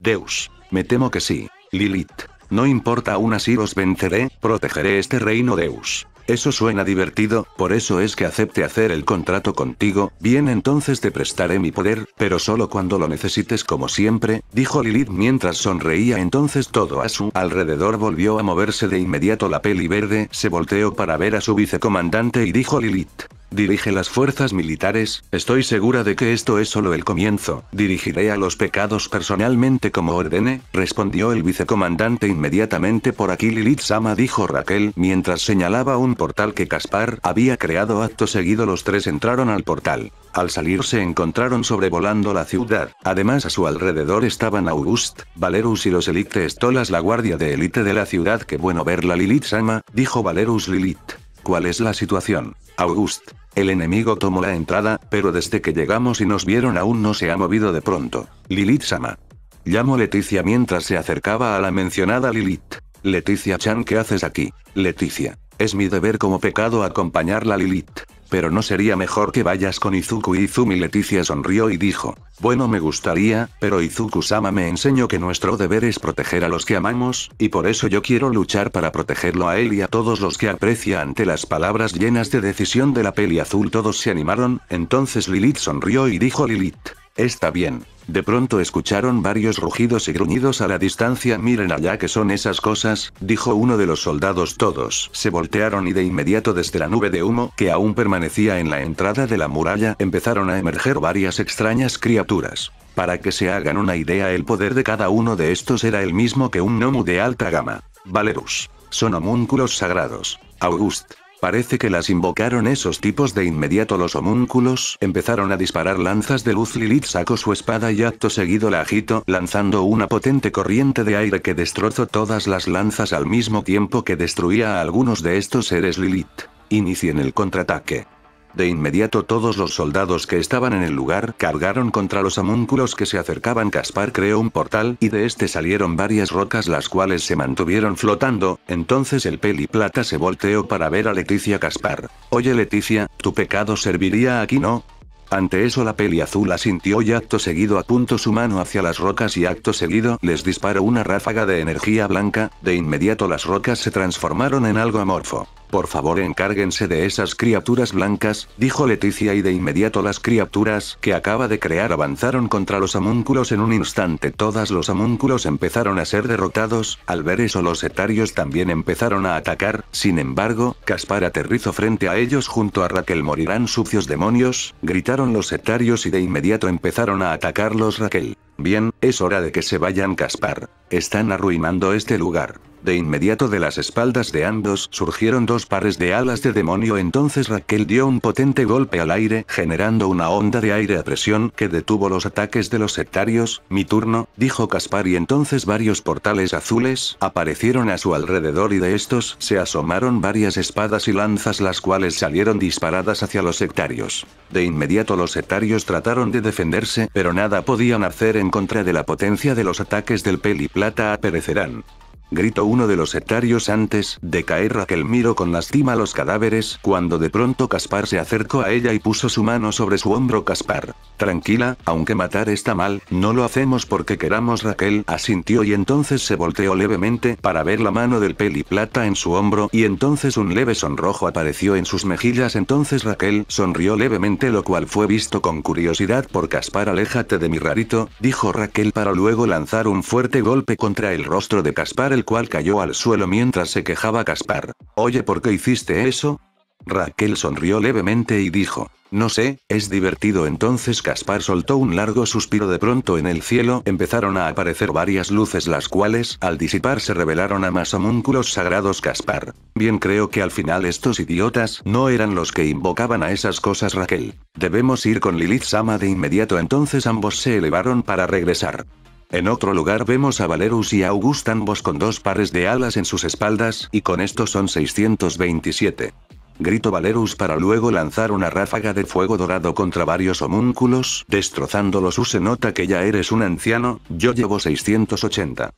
Deus. Me temo que sí. Lilith. No importa aún así os venceré, protegeré este reino Deus. Eso suena divertido, por eso es que acepte hacer el contrato contigo, bien entonces te prestaré mi poder, pero solo cuando lo necesites como siempre, dijo Lilith mientras sonreía entonces todo a su alrededor volvió a moverse de inmediato la peli verde, se volteó para ver a su vicecomandante y dijo Lilith. Dirige las fuerzas militares, estoy segura de que esto es solo el comienzo, dirigiré a los pecados personalmente como ordene, respondió el vicecomandante inmediatamente por aquí. Lilith Sama dijo Raquel mientras señalaba un portal que Caspar había creado acto seguido. Los tres entraron al portal. Al salir se encontraron sobrevolando la ciudad, además a su alrededor estaban August, Valerus y los Elite Stolas la guardia de élite de la ciudad. Que bueno verla Lilith Sama, dijo Valerus Lilith. ¿Cuál es la situación? August. El enemigo tomó la entrada, pero desde que llegamos y nos vieron aún no se ha movido de pronto. Lilith Sama. Llamo Leticia mientras se acercaba a la mencionada Lilith. Leticia Chan, ¿qué haces aquí? Leticia. Es mi deber como pecado acompañarla Lilith. Pero no sería mejor que vayas con Izuku. Izumi Leticia sonrió y dijo, bueno me gustaría, pero Izuku-sama me enseñó que nuestro deber es proteger a los que amamos, y por eso yo quiero luchar para protegerlo a él y a todos los que aprecia ante las palabras llenas de decisión de la peli azul. Todos se animaron, entonces Lilith sonrió y dijo Lilith, está bien. De pronto escucharon varios rugidos y gruñidos a la distancia. Miren allá que son esas cosas, dijo uno de los soldados todos. Se voltearon y de inmediato desde la nube de humo que aún permanecía en la entrada de la muralla empezaron a emerger varias extrañas criaturas. Para que se hagan una idea el poder de cada uno de estos era el mismo que un gnomo de alta gama. Valerus. Son homúnculos sagrados. August. Parece que las invocaron esos tipos de inmediato los homúnculos empezaron a disparar lanzas de luz Lilith sacó su espada y acto seguido la agitó lanzando una potente corriente de aire que destrozó todas las lanzas al mismo tiempo que destruía a algunos de estos seres Lilith. Inicien el contraataque. De inmediato todos los soldados que estaban en el lugar cargaron contra los homúnculos que se acercaban. Caspar creó un portal y de este salieron varias rocas las cuales se mantuvieron flotando, entonces el peli plata se volteó para ver a Leticia Caspar. Oye Leticia, tu pecado serviría aquí no? Ante eso la peli azul asintió y acto seguido apuntó su mano hacia las rocas y acto seguido les disparó una ráfaga de energía blanca, de inmediato las rocas se transformaron en algo amorfo. Por favor encárguense de esas criaturas blancas, dijo Leticia y de inmediato las criaturas que acaba de crear avanzaron contra los homúnculos en un instante. Todos los homúnculos empezaron a ser derrotados, al ver eso los etarios también empezaron a atacar, sin embargo, Caspar aterrizó frente a ellos junto a Raquel morirán sucios demonios, gritaron los etarios y de inmediato empezaron a atacarlos Raquel. Bien, es hora de que se vayan Caspar. Están arruinando este lugar. De inmediato de las espaldas de ambos surgieron dos pares de alas de demonio. Entonces Raquel dio un potente golpe al aire generando una onda de aire a presión que detuvo los ataques de los sectarios, mi turno, dijo Caspar y entonces varios portales azules aparecieron a su alrededor y de estos se asomaron varias espadas y lanzas las cuales salieron disparadas hacia los sectarios. De inmediato los sectarios trataron de defenderse pero nada podían hacer en contra de la potencia de los ataques del peli plata. Perecerán gritó uno de los sectarios antes de caer Raquel miró con lastima los cadáveres cuando de pronto Caspar se acercó a ella y puso su mano sobre su hombro. Caspar. Tranquila, aunque matar está mal, no lo hacemos porque queramos. Raquel asintió y entonces se volteó levemente para ver la mano del peli plata en su hombro y entonces un leve sonrojo apareció en sus mejillas. Entonces Raquel sonrió levemente lo cual fue visto con curiosidad por Caspar. Aléjate de mi rarito, dijo Raquel para luego lanzar un fuerte golpe contra el rostro de Caspar. El cual cayó al suelo mientras se quejaba Caspar. Oye, ¿por qué hiciste eso? Raquel sonrió levemente y dijo, no sé, es divertido entonces Caspar soltó un largo suspiro de pronto en el cielo empezaron a aparecer varias luces las cuales al disipar se revelaron a más homúnculos sagrados Caspar. Bien creo que al final estos idiotas no eran los que invocaban a esas cosas Raquel. Debemos ir con Lilith Sama de inmediato entonces ambos se elevaron para regresar. En otro lugar vemos a Valerus y a August ambos con dos pares de alas en sus espaldas y con esto son 627. Grito Valerus para luego lanzar una ráfaga de fuego dorado contra varios homúnculos, destrozándolos. Se nota que ya eres un anciano, yo llevo 680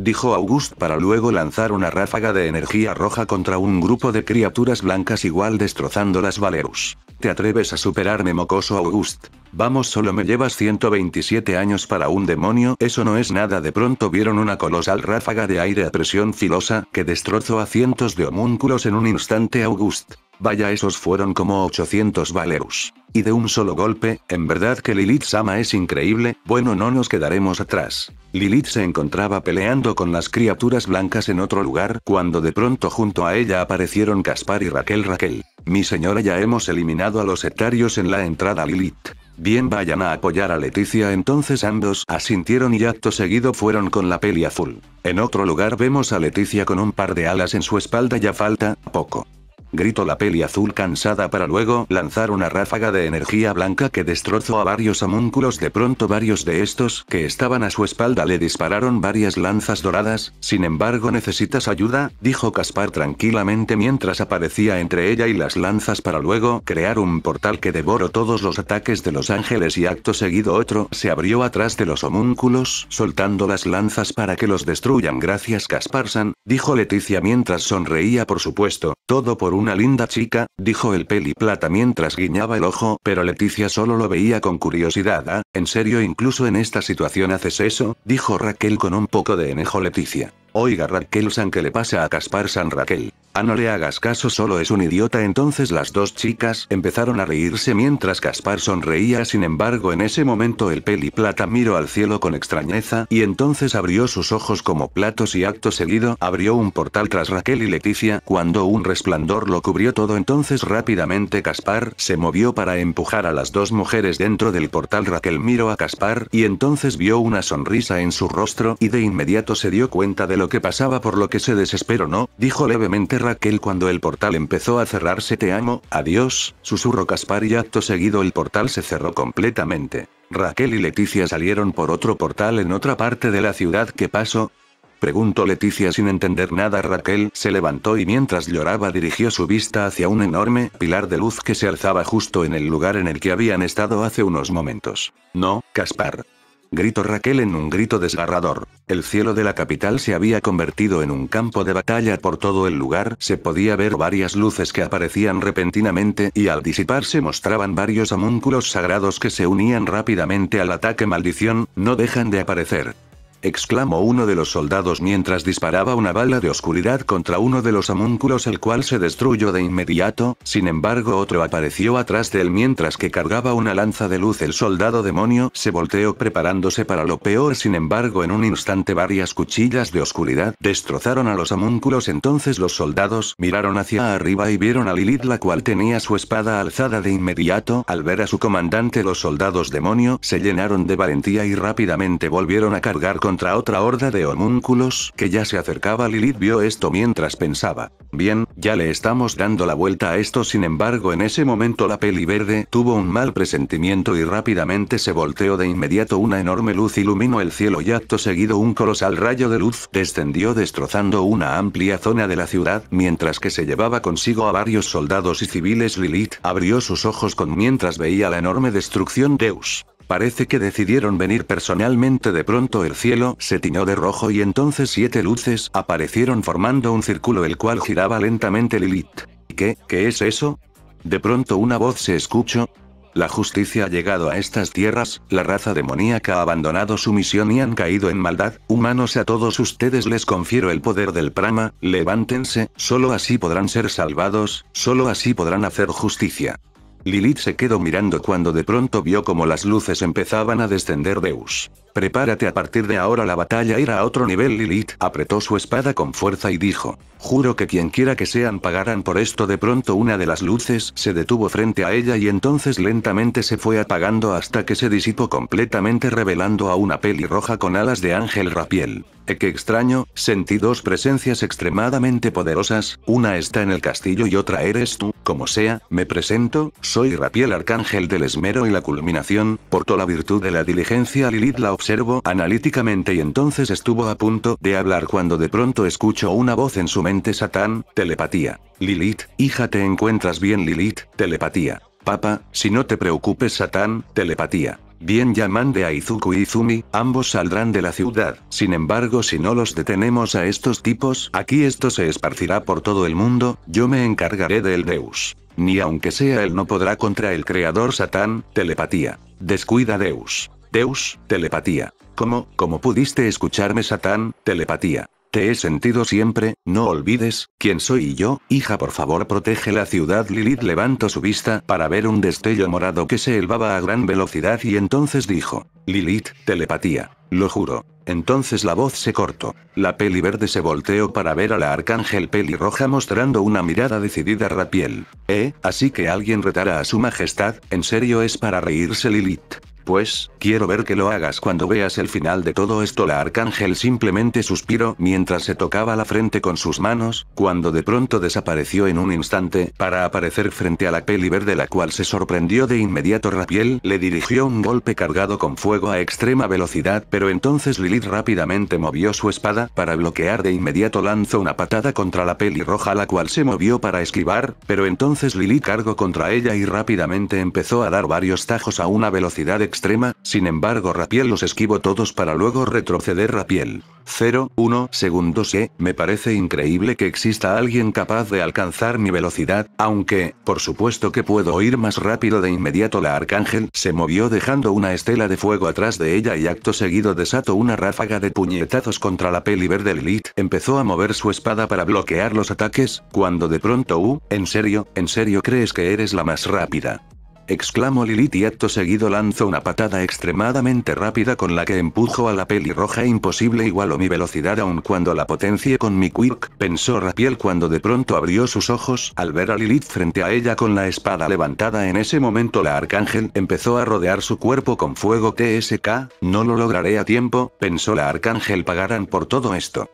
dijo August para luego lanzar una ráfaga de energía roja contra un grupo de criaturas blancas igual destrozándolas Valerus. ¿Te atreves a superarme mocoso August? Vamos solo me llevas 127 años para un demonio, eso no es nada de pronto vieron una colosal ráfaga de aire a presión filosa, que destrozó a cientos de homúnculos en un instante August. Vaya esos fueron como 800 Valerus. Y de un solo golpe, en verdad que Lilith Sama es increíble, bueno no nos quedaremos atrás. Lilith se encontraba peleando con las criaturas blancas en otro lugar, cuando de pronto junto a ella aparecieron Caspar y Raquel Raquel. Mi señora ya hemos eliminado a los etarios en la entrada Lilith. Bien vayan a apoyar a Leticia entonces ambos asintieron y acto seguido fueron con la peli azul. En otro lugar vemos a Leticia con un par de alas en su espalda ya falta, poco gritó la peli azul cansada para luego lanzar una ráfaga de energía blanca que destrozó a varios homúnculos. De pronto varios de estos que estaban a su espalda le dispararon varias lanzas doradas, sin embargo necesitas ayuda, dijo Caspar tranquilamente mientras aparecía entre ella y las lanzas para luego crear un portal que devoró todos los ataques de los ángeles y acto seguido otro se abrió atrás de los homúnculos, soltando las lanzas para que los destruyan. Gracias Casparsan, dijo Leticia mientras sonreía por supuesto, todo por una linda chica, dijo el peli plata mientras guiñaba el ojo, pero Leticia solo lo veía con curiosidad. ¿Ah, en serio incluso en esta situación haces eso? dijo Raquel con un poco de enojo Leticia. Oiga Raquel San que le pasa a Caspar San Raquel. Ah no le hagas caso solo es un idiota. Entonces las dos chicas empezaron a reírse mientras Caspar sonreía. Sin embargo en ese momento el peli plata miró al cielo con extrañeza y entonces abrió sus ojos como platos y acto seguido abrió un portal tras Raquel y Leticia. Cuando un resplandor lo cubrió todo entonces rápidamente Caspar se movió para empujar a las dos mujeres dentro del portal. Raquel miró a Caspar y entonces vio una sonrisa en su rostro y de inmediato se dio cuenta de lo que pasaba por lo que se desesperó no, dijo levemente Raquel cuando el portal empezó a cerrarse te amo, adiós, susurró Caspar y acto seguido el portal se cerró completamente. Raquel y Leticia salieron por otro portal en otra parte de la ciudad ¿qué pasó? Preguntó Leticia sin entender nada. Raquel se levantó y mientras lloraba dirigió su vista hacia un enorme pilar de luz que se alzaba justo en el lugar en el que habían estado hace unos momentos. No, Caspar. Gritó Raquel en un grito desgarrador. El cielo de la capital se había convertido en un campo de batalla. Por todo el lugar, se podía ver varias luces que aparecían repentinamente y al disiparse mostraban varios homúnculos sagrados que se unían rápidamente al ataque. Maldición, no dejan de aparecer exclamó uno de los soldados mientras disparaba una bala de oscuridad contra uno de los homúnculos el cual se destruyó de inmediato, sin embargo otro apareció atrás de él mientras que cargaba una lanza de luz. El soldado demonio se volteó preparándose para lo peor. Sin embargo en un instante varias cuchillas de oscuridad destrozaron a los homúnculos. Entonces los soldados miraron hacia arriba y vieron a Lilith la cual tenía su espada alzada de inmediato. Al ver a su comandante los soldados demonio se llenaron de valentía y rápidamente volvieron a cargar con contra otra horda de homúnculos que ya se acercaba Lilith vio esto mientras pensaba. Bien, ya le estamos dando la vuelta a esto sin embargo en ese momento la peli verde tuvo un mal presentimiento y rápidamente se volteó de inmediato una enorme luz iluminó el cielo y acto seguido un colosal rayo de luz descendió destrozando una amplia zona de la ciudad mientras que se llevaba consigo a varios soldados y civiles Lilith abrió sus ojos con mientras veía la enorme destrucción Deus. Parece que decidieron venir personalmente de pronto el cielo se tiñó de rojo y entonces siete luces aparecieron formando un círculo el cual giraba lentamente Lilith. ¿Qué? ¿Qué es eso? De pronto una voz se escuchó. La justicia ha llegado a estas tierras, la raza demoníaca ha abandonado su misión y han caído en maldad, humanos a todos ustedes les confiero el poder del prama, levántense, solo así podrán ser salvados, solo así podrán hacer justicia. Lilith se quedó mirando cuando de pronto vio como las luces empezaban a descender Deus. Prepárate a partir de ahora la batalla irá a otro nivel. Lilith apretó su espada con fuerza y dijo. Juro que quien quiera que sean pagarán por esto. De pronto una de las luces se detuvo frente a ella y entonces lentamente se fue apagando hasta que se disipó completamente revelando a una pelirroja con alas de ángel rapiel. Eh, qué extraño, sentí dos presencias extremadamente poderosas, una está en el castillo y otra eres tú, como sea, me presento, soy Rapiel Arcángel del Esmero y la culminación, portó la virtud de la diligencia. Lilith la observó analíticamente y entonces estuvo a punto de hablar cuando de pronto escuchó una voz en su mente Satán, telepatía. Lilith, hija te encuentras bien Lilith, telepatía. Papa, si no te preocupes Satán, telepatía. Bien ya mande a Izuku y Izumi, ambos saldrán de la ciudad, sin embargo si no los detenemos a estos tipos, aquí esto se esparcirá por todo el mundo, yo me encargaré del Deus. Ni aunque sea él no podrá contra el creador Satán, telepatía. Descuida Deus. Deus, telepatía. ¿Cómo, cómo pudiste escucharme Satán, telepatía? Te he sentido siempre, no olvides, quién soy yo, hija por favor protege la ciudad Lilith levantó su vista para ver un destello morado que se elevaba a gran velocidad y entonces dijo, Lilith, telepatía, lo juro. Entonces la voz se cortó. La peli verde se volteó para ver a la arcángel pelirroja mostrando una mirada decidida Rapiel. ¿Eh? Así que alguien retara a su majestad, ¿en serio es para reírse Lilith? Pues, quiero ver que lo hagas cuando veas el final de todo esto. La arcángel simplemente suspiró mientras se tocaba la frente con sus manos, cuando de pronto desapareció en un instante, para aparecer frente a la peli verde la cual se sorprendió de inmediato Rapiel le dirigió un golpe cargado con fuego a extrema velocidad, pero entonces Lilith rápidamente movió su espada para bloquear de inmediato lanzó una patada contra la peli roja la cual se movió para esquivar, pero entonces Lilith cargó contra ella y rápidamente empezó a dar varios tajos a una velocidad extrema extrema, sin embargo Rapiel los esquivo todos para luego retroceder Rapiel. 0, 1 segundos e, me parece increíble que exista alguien capaz de alcanzar mi velocidad, aunque, por supuesto que puedo ir más rápido de inmediato la arcángel se movió dejando una estela de fuego atrás de ella y acto seguido desató una ráfaga de puñetazos contra la peli verde Lilith, empezó a mover su espada para bloquear los ataques, cuando de pronto uh, ¿en serio, en serio crees que eres la más rápida? Exclamó Lilith y acto seguido lanzó una patada extremadamente rápida con la que empujo a la pelirroja imposible igual o mi velocidad aun cuando la potencie con mi quirk, pensó Rapiel cuando de pronto abrió sus ojos al ver a Lilith frente a ella con la espada levantada en ese momento la arcángel empezó a rodear su cuerpo con fuego TSK, no lo lograré a tiempo, pensó la arcángel pagarán por todo esto.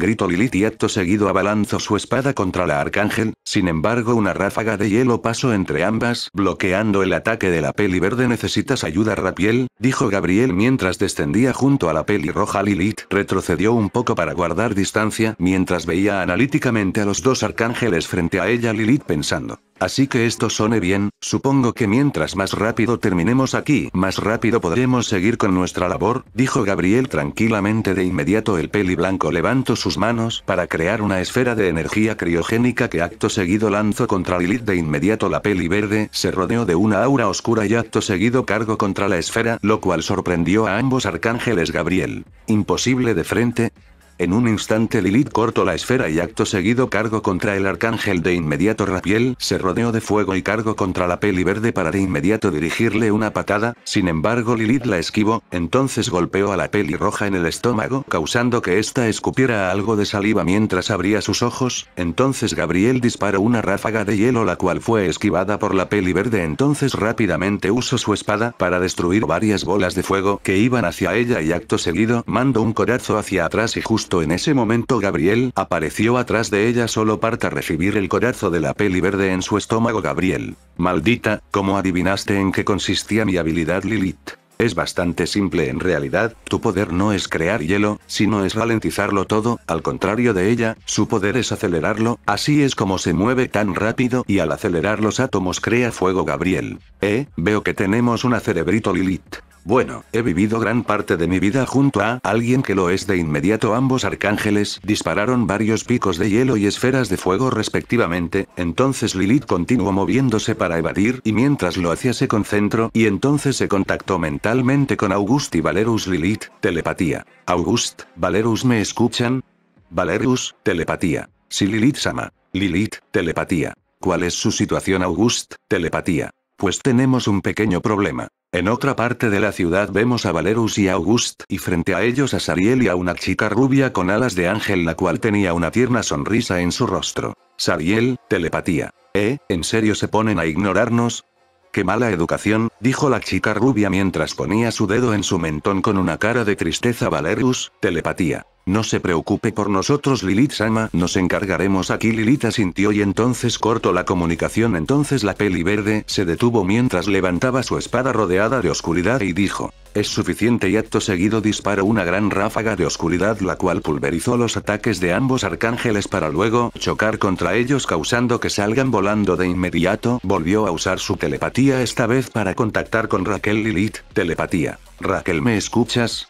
Gritó Lilith y acto seguido abalanzó su espada contra la arcángel, sin embargo una ráfaga de hielo pasó entre ambas, bloqueando el ataque de la peli verde ¿Necesitas ayuda Rapiel? Dijo Gabriel mientras descendía junto a la peli roja Lilith retrocedió un poco para guardar distancia mientras veía analíticamente a los dos arcángeles frente a ella Lilith pensando. Así que esto sone bien, supongo que mientras más rápido terminemos aquí, más rápido podremos seguir con nuestra labor, dijo Gabriel tranquilamente de inmediato el peli blanco levantó sus manos para crear una esfera de energía criogénica que acto seguido lanzó contra Lilith de inmediato la peli verde se rodeó de una aura oscura y acto seguido cargo contra la esfera, lo cual sorprendió a ambos arcángeles Gabriel. Imposible de frente, en un instante Lilith cortó la esfera y acto seguido cargo contra el arcángel de inmediato Rapiel se rodeó de fuego y cargo contra la peli verde para de inmediato dirigirle una patada, sin embargo Lilith la esquivó, entonces golpeó a la peli roja en el estómago causando que ésta escupiera algo de saliva mientras abría sus ojos, entonces Gabriel disparó una ráfaga de hielo la cual fue esquivada por la peli verde. Entonces rápidamente usó su espada para destruir varias bolas de fuego que iban hacia ella y acto seguido mandó un corazo hacia atrás y justo en ese momento Gabriel apareció atrás de ella solo para recibir el corazo de la peli verde en su estómago Gabriel. Maldita, ¿cómo adivinaste en qué consistía mi habilidad Lilith? Es bastante simple en realidad, tu poder no es crear hielo, sino es ralentizarlo todo, al contrario de ella, su poder es acelerarlo, así es como se mueve tan rápido y al acelerar los átomos crea fuego Gabriel. Eh, veo que tenemos una cerebrito Lilith. Bueno, he vivido gran parte de mi vida junto a alguien que lo es de inmediato ambos arcángeles dispararon varios picos de hielo y esferas de fuego respectivamente, entonces Lilith continuó moviéndose para evadir y mientras lo hacía se concentró y entonces se contactó mentalmente con August y Valerus Lilith, telepatía. August, Valerus me escuchan? Valerus, telepatía. Si Lilith sama. Lilith, telepatía. ¿Cuál es su situación August, telepatía? Pues tenemos un pequeño problema. En otra parte de la ciudad vemos a Valerus y a August y frente a ellos a Sariel y a una chica rubia con alas de ángel la cual tenía una tierna sonrisa en su rostro. Sariel, telepatía. ¿Eh? ¿En serio se ponen a ignorarnos? Qué mala educación, dijo la chica rubia mientras ponía su dedo en su mentón con una cara de tristeza Valerus, telepatía. No se preocupe por nosotros Lilith Sama, nos encargaremos aquí. Lilith asintió y entonces cortó la comunicación. Entonces la peli verde se detuvo mientras levantaba su espada rodeada de oscuridad y dijo, es suficiente y acto seguido disparó una gran ráfaga de oscuridad la cual pulverizó los ataques de ambos arcángeles para luego chocar contra ellos causando que salgan volando de inmediato, volvió a usar su telepatía esta vez para contactar con Raquel Lilith, telepatía. Raquel ¿me escuchas?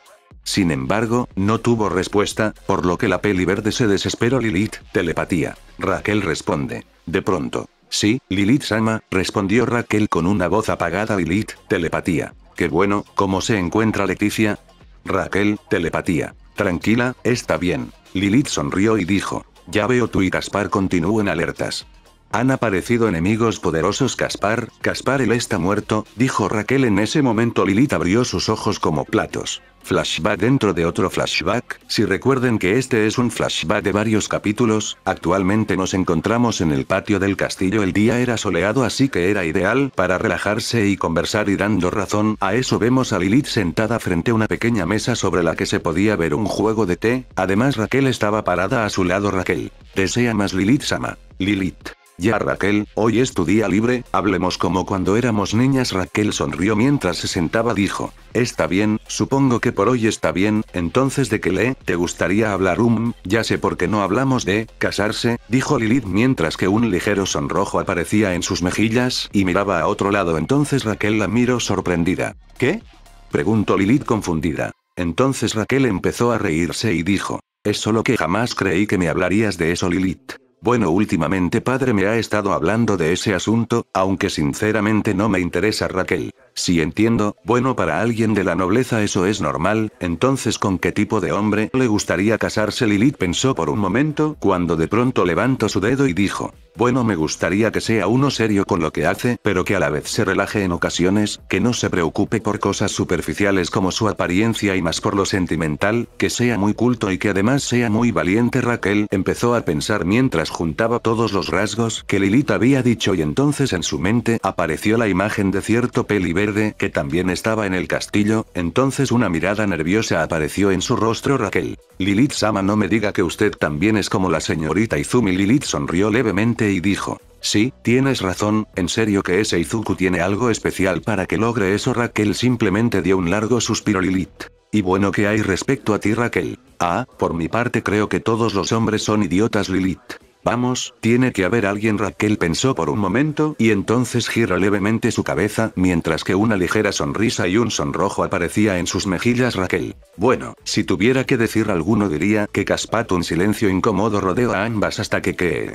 Sin embargo, no tuvo respuesta, por lo que la peli verde se desesperó Lilith, telepatía. Raquel responde. De pronto. Sí, Lilith Sama, respondió Raquel con una voz apagada Lilith, telepatía. Qué bueno, ¿cómo se encuentra Leticia? Raquel, telepatía. Tranquila, está bien. Lilith sonrió y dijo. Ya veo tú y Caspar continúen alertas. Han aparecido enemigos poderosos Caspar, Caspar él está muerto, dijo Raquel en ese momento Lilith abrió sus ojos como platos. Flashback dentro de otro flashback, si recuerden que este es un flashback de varios capítulos, actualmente nos encontramos en el patio del castillo el día era soleado así que era ideal para relajarse y conversar y dando razón a eso vemos a Lilith sentada frente a una pequeña mesa sobre la que se podía ver un juego de té, además Raquel estaba parada a su lado Raquel. Desea más Lilith Sama. Lilith. Ya Raquel, hoy es tu día libre, hablemos como cuando éramos niñas Raquel sonrió mientras se sentaba dijo. Está bien, supongo que por hoy está bien, entonces de qué le, te gustaría hablar um, ya sé por qué no hablamos de, casarse, dijo Lilith mientras que un ligero sonrojo aparecía en sus mejillas y miraba a otro lado entonces Raquel la miró sorprendida. ¿Qué? Preguntó Lilith confundida. Entonces Raquel empezó a reírse y dijo. Es solo que jamás creí que me hablarías de eso Lilith. Bueno, últimamente padre me ha estado hablando de ese asunto, aunque sinceramente no me interesa Raquel. Si entiendo, bueno para alguien de la nobleza eso es normal, entonces ¿con qué tipo de hombre le gustaría casarse? Lilith pensó por un momento, cuando de pronto levantó su dedo y dijo, bueno me gustaría que sea uno serio con lo que hace, pero que a la vez se relaje en ocasiones, que no se preocupe por cosas superficiales como su apariencia y más por lo sentimental, que sea muy culto y que además sea muy valiente Raquel empezó a pensar mientras juntaba todos los rasgos que Lilith había dicho y entonces en su mente apareció la imagen de cierto peli verde que también estaba en el castillo, entonces una mirada nerviosa apareció en su rostro Raquel. Lilith Sama no me diga que usted también es como la señorita Izumi Lilith sonrió levemente y dijo. Sí, tienes razón, en serio que ese Izuku tiene algo especial para que logre eso Raquel simplemente dio un largo suspiro Lilith. Y bueno que hay respecto a ti Raquel. Ah, por mi parte creo que todos los hombres son idiotas Lilith. Vamos, tiene que haber alguien Raquel pensó por un momento y entonces giró levemente su cabeza mientras que una ligera sonrisa y un sonrojo aparecía en sus mejillas Raquel. Bueno, si tuviera que decir alguno diría que Caspat un silencio incómodo rodeó a ambas hasta que que...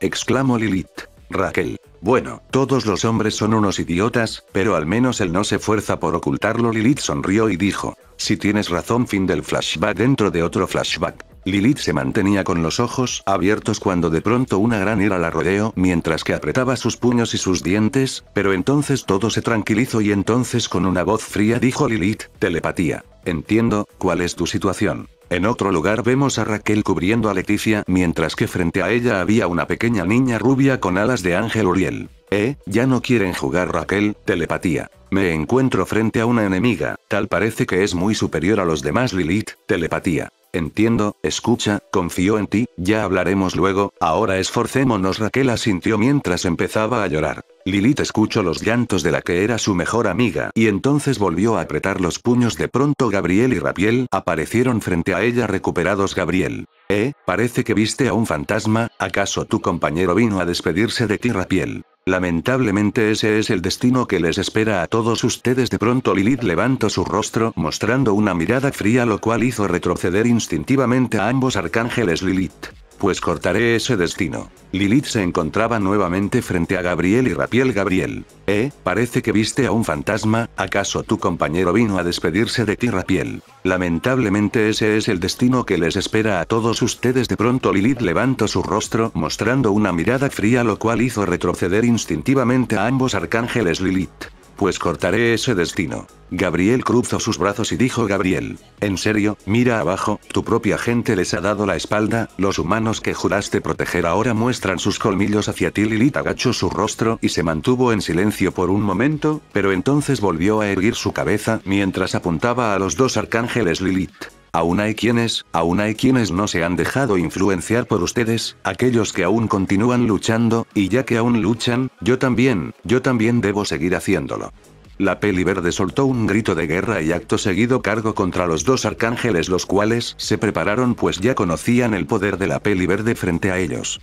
exclamó Lilith. Raquel. Bueno, todos los hombres son unos idiotas, pero al menos él no se esfuerza por ocultarlo. Lilith sonrió y dijo. Si tienes razón, fin del flashback dentro de otro flashback. Lilith se mantenía con los ojos abiertos cuando de pronto una gran ira la rodeó mientras que apretaba sus puños y sus dientes, pero entonces todo se tranquilizó y entonces con una voz fría dijo Lilith, telepatía. Entiendo, ¿cuál es tu situación? En otro lugar vemos a Raquel cubriendo a Leticia mientras que frente a ella había una pequeña niña rubia con alas de ángel Uriel. Eh, ya no quieren jugar Raquel, telepatía. Me encuentro frente a una enemiga, tal parece que es muy superior a los demás Lilith, telepatía. Entiendo, escucha, confío en ti, ya hablaremos luego, ahora esforcémonos Raquel asintió mientras empezaba a llorar. Lilith escuchó los llantos de la que era su mejor amiga y entonces volvió a apretar los puños de pronto Gabriel y Rapiel aparecieron frente a ella recuperados Gabriel. Eh, parece que viste a un fantasma, ¿acaso tu compañero vino a despedirse de ti Rapiel? Lamentablemente ese es el destino que les espera a todos ustedes. De pronto Lilith levantó su rostro mostrando una mirada fría lo cual hizo retroceder instintivamente a ambos arcángeles Lilith. Pues cortaré ese destino. Lilith se encontraba nuevamente frente a Gabriel y Rapiel Gabriel. Eh, parece que viste a un fantasma, ¿acaso tu compañero vino a despedirse de ti Rapiel? Lamentablemente ese es el destino que les espera a todos ustedes. De pronto Lilith levantó su rostro mostrando una mirada fría lo cual hizo retroceder instintivamente a ambos arcángeles Lilith. Pues cortaré ese destino. Gabriel cruzó sus brazos y dijo Gabriel, en serio, mira abajo, tu propia gente les ha dado la espalda, los humanos que juraste proteger ahora muestran sus colmillos hacia ti Lilith agachó su rostro y se mantuvo en silencio por un momento, pero entonces volvió a erguir su cabeza mientras apuntaba a los dos arcángeles Lilith. Aún hay quienes, aún hay quienes no se han dejado influenciar por ustedes, aquellos que aún continúan luchando, y ya que aún luchan, yo también, yo también debo seguir haciéndolo. La peli verde soltó un grito de guerra y acto seguido cargo contra los dos arcángeles los cuales se prepararon pues ya conocían el poder de la peli verde frente a ellos.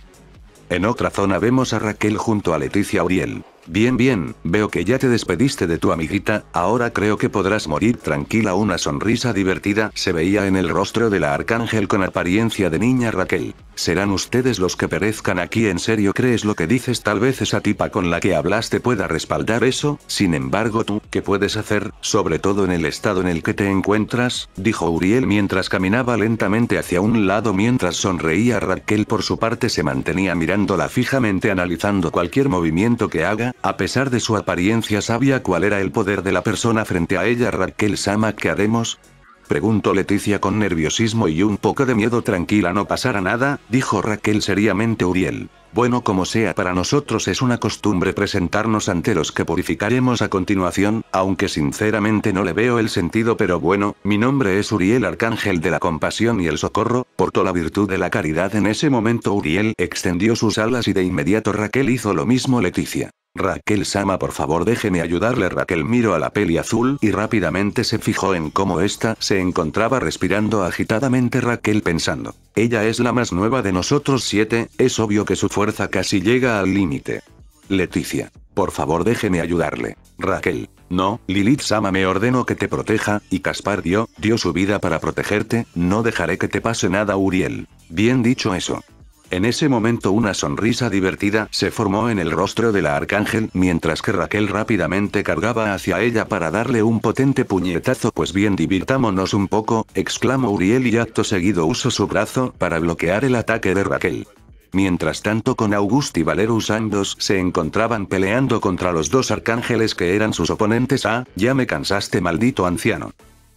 En otra zona vemos a Raquel junto a Leticia Uriel. Bien, bien, veo que ya te despediste de tu amiguita, ahora creo que podrás morir tranquila. Una sonrisa divertida se veía en el rostro de la arcángel con apariencia de niña Raquel. ¿Serán ustedes los que perezcan aquí? ¿En serio crees lo que dices? Tal vez esa tipa con la que hablaste pueda respaldar eso, sin embargo tú, ¿qué puedes hacer, sobre todo en el estado en el que te encuentras? Dijo Uriel mientras caminaba lentamente hacia un lado mientras sonreía Raquel por su parte se mantenía mirándola fijamente analizando cualquier movimiento que haga, a pesar de su apariencia sabía cuál era el poder de la persona frente a ella Raquel Sama ¿qué haremos? Preguntó Leticia con nerviosismo y un poco de miedo tranquila no pasará nada, dijo Raquel seriamente Uriel. Bueno como sea para nosotros es una costumbre presentarnos ante los que purificaremos a continuación, aunque sinceramente no le veo el sentido pero bueno, mi nombre es Uriel Arcángel de la compasión y el socorro, portó la virtud de la caridad en ese momento Uriel extendió sus alas y de inmediato Raquel hizo lo mismo Leticia. Raquel Sama por favor déjeme ayudarle Raquel miró a la peli azul y rápidamente se fijó en cómo ésta se encontraba respirando agitadamente Raquel pensando. Ella es la más nueva de nosotros siete, es obvio que su fuerza casi llega al límite. Leticia. Por favor déjeme ayudarle. Raquel. No, Lilith Sama me ordeno que te proteja, y Caspar dio, dio su vida para protegerte, no dejaré que te pase nada Uriel. Bien dicho eso. En ese momento una sonrisa divertida se formó en el rostro de la arcángel mientras que Raquel rápidamente cargaba hacia ella para darle un potente puñetazo. Pues bien divirtámonos un poco, exclamó Uriel y acto seguido usó su brazo para bloquear el ataque de Raquel. Mientras tanto con August y Valerus ambos se encontraban peleando contra los dos arcángeles que eran sus oponentes. Ah, ya me cansaste maldito anciano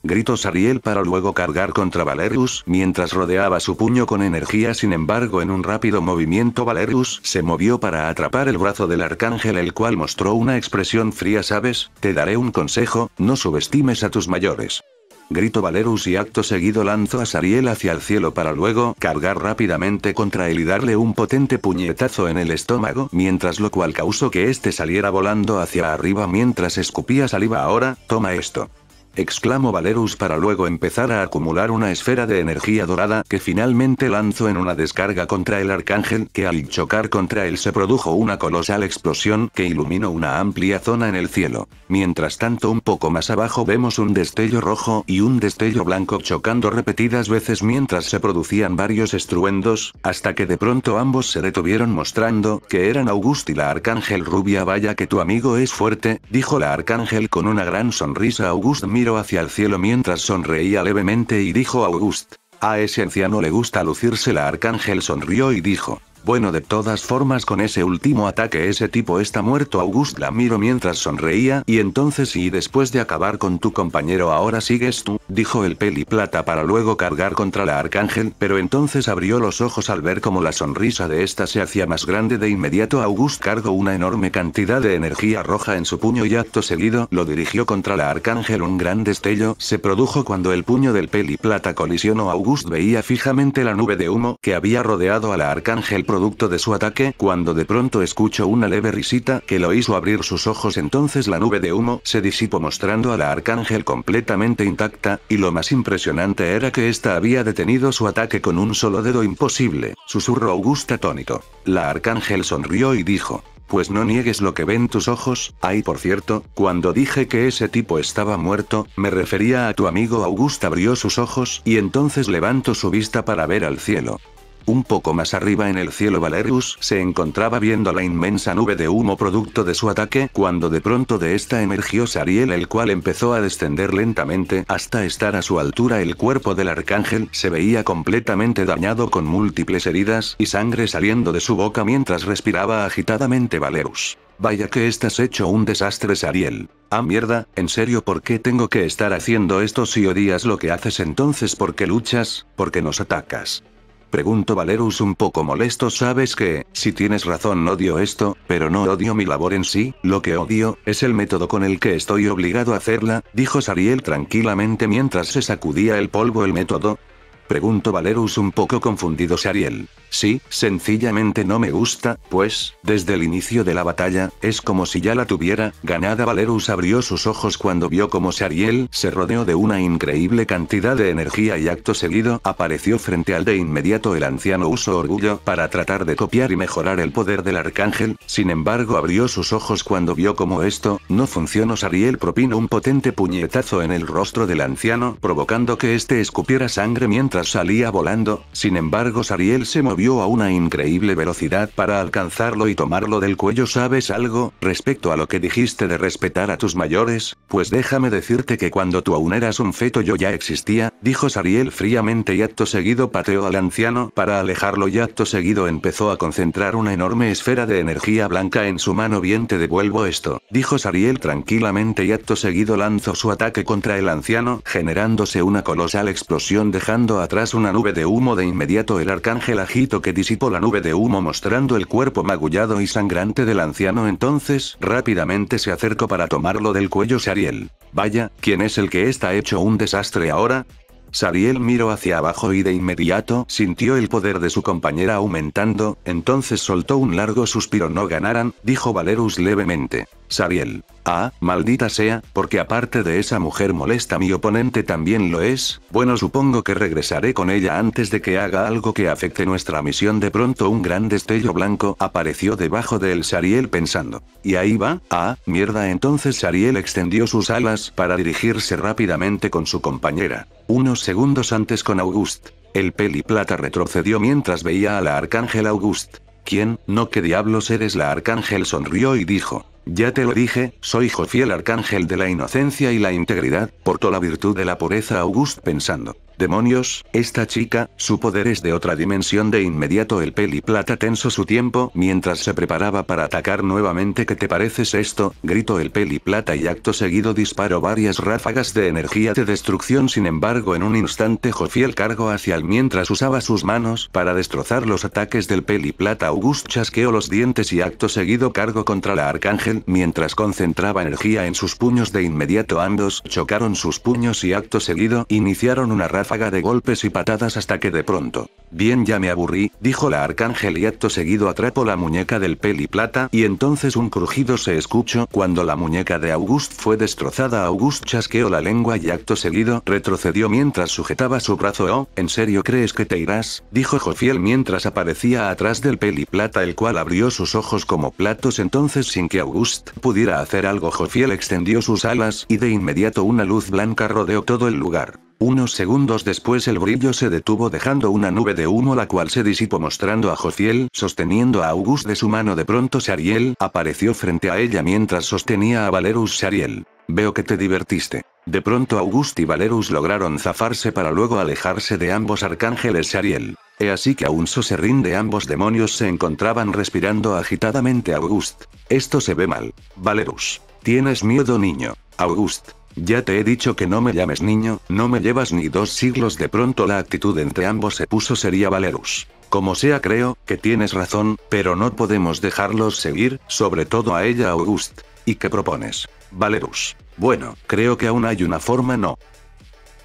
gritó Sariel para luego cargar contra Valerius mientras rodeaba su puño con energía. Sin embargo en un rápido movimiento Valerius se movió para atrapar el brazo del arcángel el cual mostró una expresión fría. Sabes, te daré un consejo, no subestimes a tus mayores. Grito Valerus y acto seguido lanzó a Sariel hacia el cielo para luego cargar rápidamente contra él y darle un potente puñetazo en el estómago, mientras lo cual causó que éste saliera volando hacia arriba. Mientras escupía saliva ahora, toma esto exclamó Valerus para luego empezar a acumular una esfera de energía dorada que finalmente lanzó en una descarga contra el arcángel que al chocar contra él se produjo una colosal explosión que iluminó una amplia zona en el cielo. Mientras tanto un poco más abajo vemos un destello rojo y un destello blanco chocando repetidas veces mientras se producían varios estruendos, hasta que de pronto ambos se detuvieron mostrando que eran August y la arcángel rubia vaya que tu amigo es fuerte, dijo la arcángel con una gran sonrisa August mira hacia el cielo mientras sonreía levemente y dijo a August. A ese anciano le gusta lucirse la arcángel sonrió y dijo. Bueno, de todas formas con ese último ataque ese tipo está muerto. August la miro mientras sonreía, y entonces y después de acabar con tu compañero ahora sigues tú, dijo el peli plata para luego cargar contra la arcángel, pero entonces abrió los ojos al ver como la sonrisa de esta se hacía más grande de inmediato. August cargó una enorme cantidad de energía roja en su puño y acto seguido lo dirigió contra la arcángel. Un gran destello se produjo cuando el puño del peli plata colisionó. August veía fijamente la nube de humo que había rodeado a la arcángel producto de su ataque, cuando de pronto escuchó una leve risita que lo hizo abrir sus ojos entonces la nube de humo se disipó mostrando a la arcángel completamente intacta, y lo más impresionante era que ésta había detenido su ataque con un solo dedo imposible, susurró Augusta atónito. La arcángel sonrió y dijo, pues no niegues lo que ven tus ojos, ay por cierto, cuando dije que ese tipo estaba muerto, me refería a tu amigo Augusta abrió sus ojos y entonces levantó su vista para ver al cielo. Un poco más arriba en el cielo Valerius se encontraba viendo la inmensa nube de humo producto de su ataque cuando de pronto de esta emergió Sariel el cual empezó a descender lentamente hasta estar a su altura el cuerpo del arcángel se veía completamente dañado con múltiples heridas y sangre saliendo de su boca mientras respiraba agitadamente Valerus. Vaya que estás hecho un desastre Sariel. Ah mierda, en serio ¿por qué tengo que estar haciendo esto si odias lo que haces entonces ¿por qué luchas? ¿Por qué nos atacas? Pregunto Valerus un poco molesto sabes que, si tienes razón odio esto, pero no odio mi labor en sí, lo que odio, es el método con el que estoy obligado a hacerla, dijo Sariel tranquilamente mientras se sacudía el polvo el método, Preguntó Valerus un poco confundido Sariel. Sí, sencillamente no me gusta, pues, desde el inicio de la batalla, es como si ya la tuviera, ganada. Valerus abrió sus ojos cuando vio como Sariel se rodeó de una increíble cantidad de energía y acto seguido apareció frente al de inmediato el anciano. Usó orgullo para tratar de copiar y mejorar el poder del arcángel, sin embargo abrió sus ojos cuando vio como esto, no funcionó. Sariel propinó un potente puñetazo en el rostro del anciano, provocando que éste escupiera sangre mientras salía volando, sin embargo Sariel se movió a una increíble velocidad para alcanzarlo y tomarlo del cuello. ¿Sabes algo, respecto a lo que dijiste de respetar a tus mayores? Pues déjame decirte que cuando tú aún eras un feto yo ya existía, dijo Sariel fríamente y acto seguido pateó al anciano para alejarlo y acto seguido empezó a concentrar una enorme esfera de energía blanca en su mano. Bien te devuelvo esto, dijo Sariel tranquilamente y acto seguido lanzó su ataque contra el anciano, generándose una colosal explosión dejando atrás una nube de humo de inmediato el arcángel agita que disipó la nube de humo mostrando el cuerpo magullado y sangrante del anciano entonces rápidamente se acercó para tomarlo del cuello Sariel. Vaya, ¿quién es el que está hecho un desastre ahora? Sariel miró hacia abajo y de inmediato sintió el poder de su compañera aumentando, entonces soltó un largo suspiro no ganaran, dijo Valerus levemente. Sariel. Ah, maldita sea, porque aparte de esa mujer molesta mi oponente también lo es, bueno supongo que regresaré con ella antes de que haga algo que afecte nuestra misión de pronto un gran destello blanco apareció debajo de él Sariel pensando. Y ahí va, ah, mierda entonces Sariel extendió sus alas para dirigirse rápidamente con su compañera. Unos segundos antes con August. El peli plata retrocedió mientras veía a la arcángel August. ¿Quién? No qué diablos eres la arcángel sonrió y dijo. Ya te lo dije, soy Jofiel Arcángel de la Inocencia y la Integridad, portó la virtud de la pureza August pensando. Demonios, esta chica, su poder es de otra dimensión de inmediato el peli plata tensó su tiempo mientras se preparaba para atacar nuevamente ¿qué te pareces esto? gritó el peli plata y acto seguido disparó varias ráfagas de energía de destrucción sin embargo en un instante Jofiel cargó hacia él mientras usaba sus manos para destrozar los ataques del peli plata August chasqueó los dientes y acto seguido cargó contra la arcángel mientras concentraba energía en sus puños de inmediato ambos chocaron sus puños y acto seguido iniciaron una ráfaga de golpes y patadas hasta que de pronto. Bien ya me aburrí, dijo la arcángel y acto seguido atrapó la muñeca del peli plata y entonces un crujido se escuchó cuando la muñeca de August fue destrozada August chasqueó la lengua y acto seguido retrocedió mientras sujetaba su brazo oh, ¿en serio crees que te irás? dijo Jofiel mientras aparecía atrás del peli plata el cual abrió sus ojos como platos entonces sin que August pudiera hacer algo Jofiel extendió sus alas y de inmediato una luz blanca rodeó todo el lugar. Unos segundos después el brillo se detuvo dejando una nube de humo la cual se disipó mostrando a Jociel sosteniendo a August de su mano de pronto Sariel apareció frente a ella mientras sostenía a Valerus Sariel. Veo que te divertiste. De pronto August y Valerus lograron zafarse para luego alejarse de ambos arcángeles Sariel. He así que aún se rinde ambos demonios se encontraban respirando agitadamente August. Esto se ve mal. Valerus. Tienes miedo niño. August. Ya te he dicho que no me llames niño, no me llevas ni dos siglos de pronto la actitud entre ambos se puso sería Valerus. Como sea creo, que tienes razón, pero no podemos dejarlos seguir, sobre todo a ella August. ¿Y qué propones? Valerus. Bueno, creo que aún hay una forma no.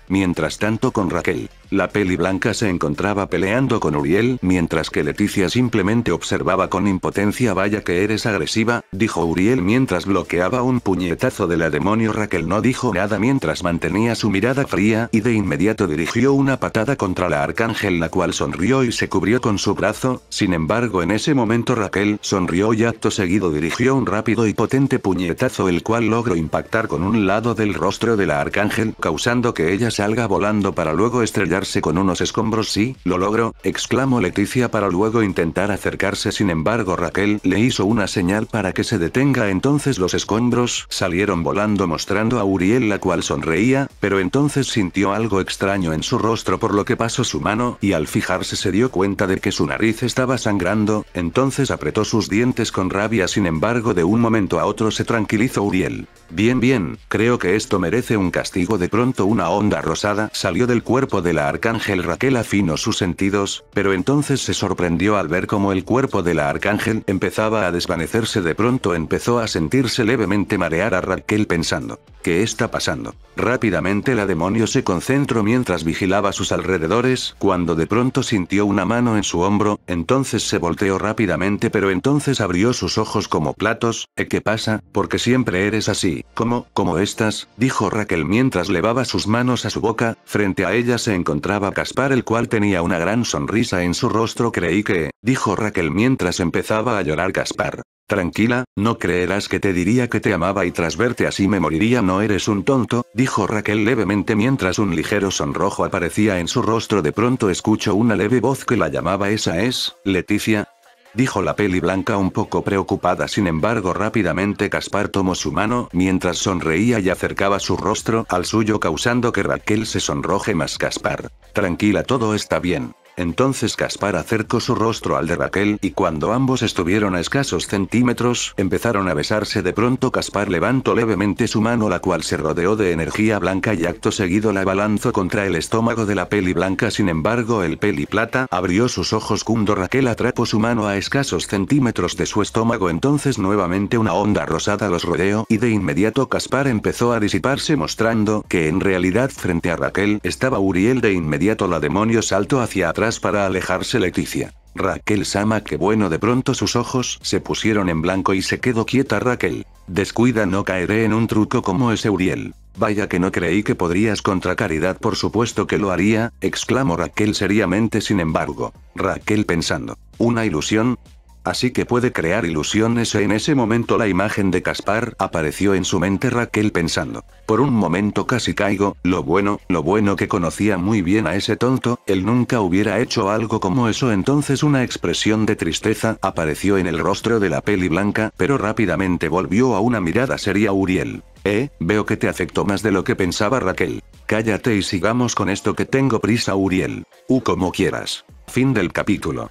Mientras tanto con Raquel. La peli blanca se encontraba peleando con Uriel mientras que Leticia simplemente observaba con impotencia vaya que eres agresiva, dijo Uriel mientras bloqueaba un puñetazo de la demonio. Raquel no dijo nada mientras mantenía su mirada fría y de inmediato dirigió una patada contra la arcángel la cual sonrió y se cubrió con su brazo, sin embargo en ese momento Raquel sonrió y acto seguido dirigió un rápido y potente puñetazo el cual logró impactar con un lado del rostro de la arcángel causando que ella salga volando para luego estrellar con unos escombros sí, lo logro, exclamó Leticia para luego intentar acercarse. Sin embargo Raquel le hizo una señal para que se detenga. Entonces los escombros salieron volando mostrando a Uriel la cual sonreía, pero entonces sintió algo extraño en su rostro por lo que pasó su mano y al fijarse se dio cuenta de que su nariz estaba sangrando, entonces apretó sus dientes con rabia sin embargo de un momento a otro se tranquilizó Uriel. Bien bien, creo que esto merece un castigo. De pronto una onda rosada salió del cuerpo de la arcángel Raquel afinó sus sentidos, pero entonces se sorprendió al ver cómo el cuerpo de la arcángel empezaba a desvanecerse de pronto empezó a sentirse levemente marear a Raquel pensando, ¿qué está pasando? Rápidamente la demonio se concentró mientras vigilaba sus alrededores, cuando de pronto sintió una mano en su hombro, entonces se volteó rápidamente pero entonces abrió sus ojos como platos, ¿eh qué pasa? Porque siempre eres así, como, como estas, dijo Raquel mientras levaba sus manos a su boca, frente a ella se encontraba Caspar el cual tenía una gran sonrisa en su rostro. Creí que, dijo Raquel mientras empezaba a llorar. Caspar. Tranquila, no creerás que te diría que te amaba y tras verte así me moriría. No eres un tonto, dijo Raquel levemente mientras un ligero sonrojo aparecía en su rostro. De pronto escucho una leve voz que la llamaba esa es, Leticia, dijo la peli blanca un poco preocupada sin embargo rápidamente Caspar tomó su mano mientras sonreía y acercaba su rostro al suyo causando que Raquel se sonroje más Caspar. Tranquila todo está bien. Entonces Caspar acercó su rostro al de Raquel y cuando ambos estuvieron a escasos centímetros, empezaron a besarse. De pronto Caspar levantó levemente su mano la cual se rodeó de energía blanca y acto seguido la balanzó contra el estómago de la peli blanca. Sin embargo el peli plata abrió sus ojos cuando Raquel atrapó su mano a escasos centímetros de su estómago. Entonces nuevamente una onda rosada los rodeó y de inmediato Caspar empezó a disiparse mostrando que en realidad frente a Raquel estaba Uriel. De inmediato la demonio saltó hacia atrás para alejarse Leticia. Raquel Sama que bueno de pronto sus ojos se pusieron en blanco y se quedó quieta Raquel. Descuida no caeré en un truco como ese Uriel. Vaya que no creí que podrías contra Caridad por supuesto que lo haría, exclamó Raquel seriamente sin embargo. Raquel pensando. ¿Una ilusión? Así que puede crear ilusiones e en ese momento la imagen de Caspar apareció en su mente Raquel pensando. Por un momento casi caigo, lo bueno, lo bueno que conocía muy bien a ese tonto, él nunca hubiera hecho algo como eso entonces una expresión de tristeza apareció en el rostro de la peli blanca, pero rápidamente volvió a una mirada seria Uriel. Eh, veo que te afectó más de lo que pensaba Raquel. Cállate y sigamos con esto que tengo prisa Uriel. U como quieras. Fin del capítulo.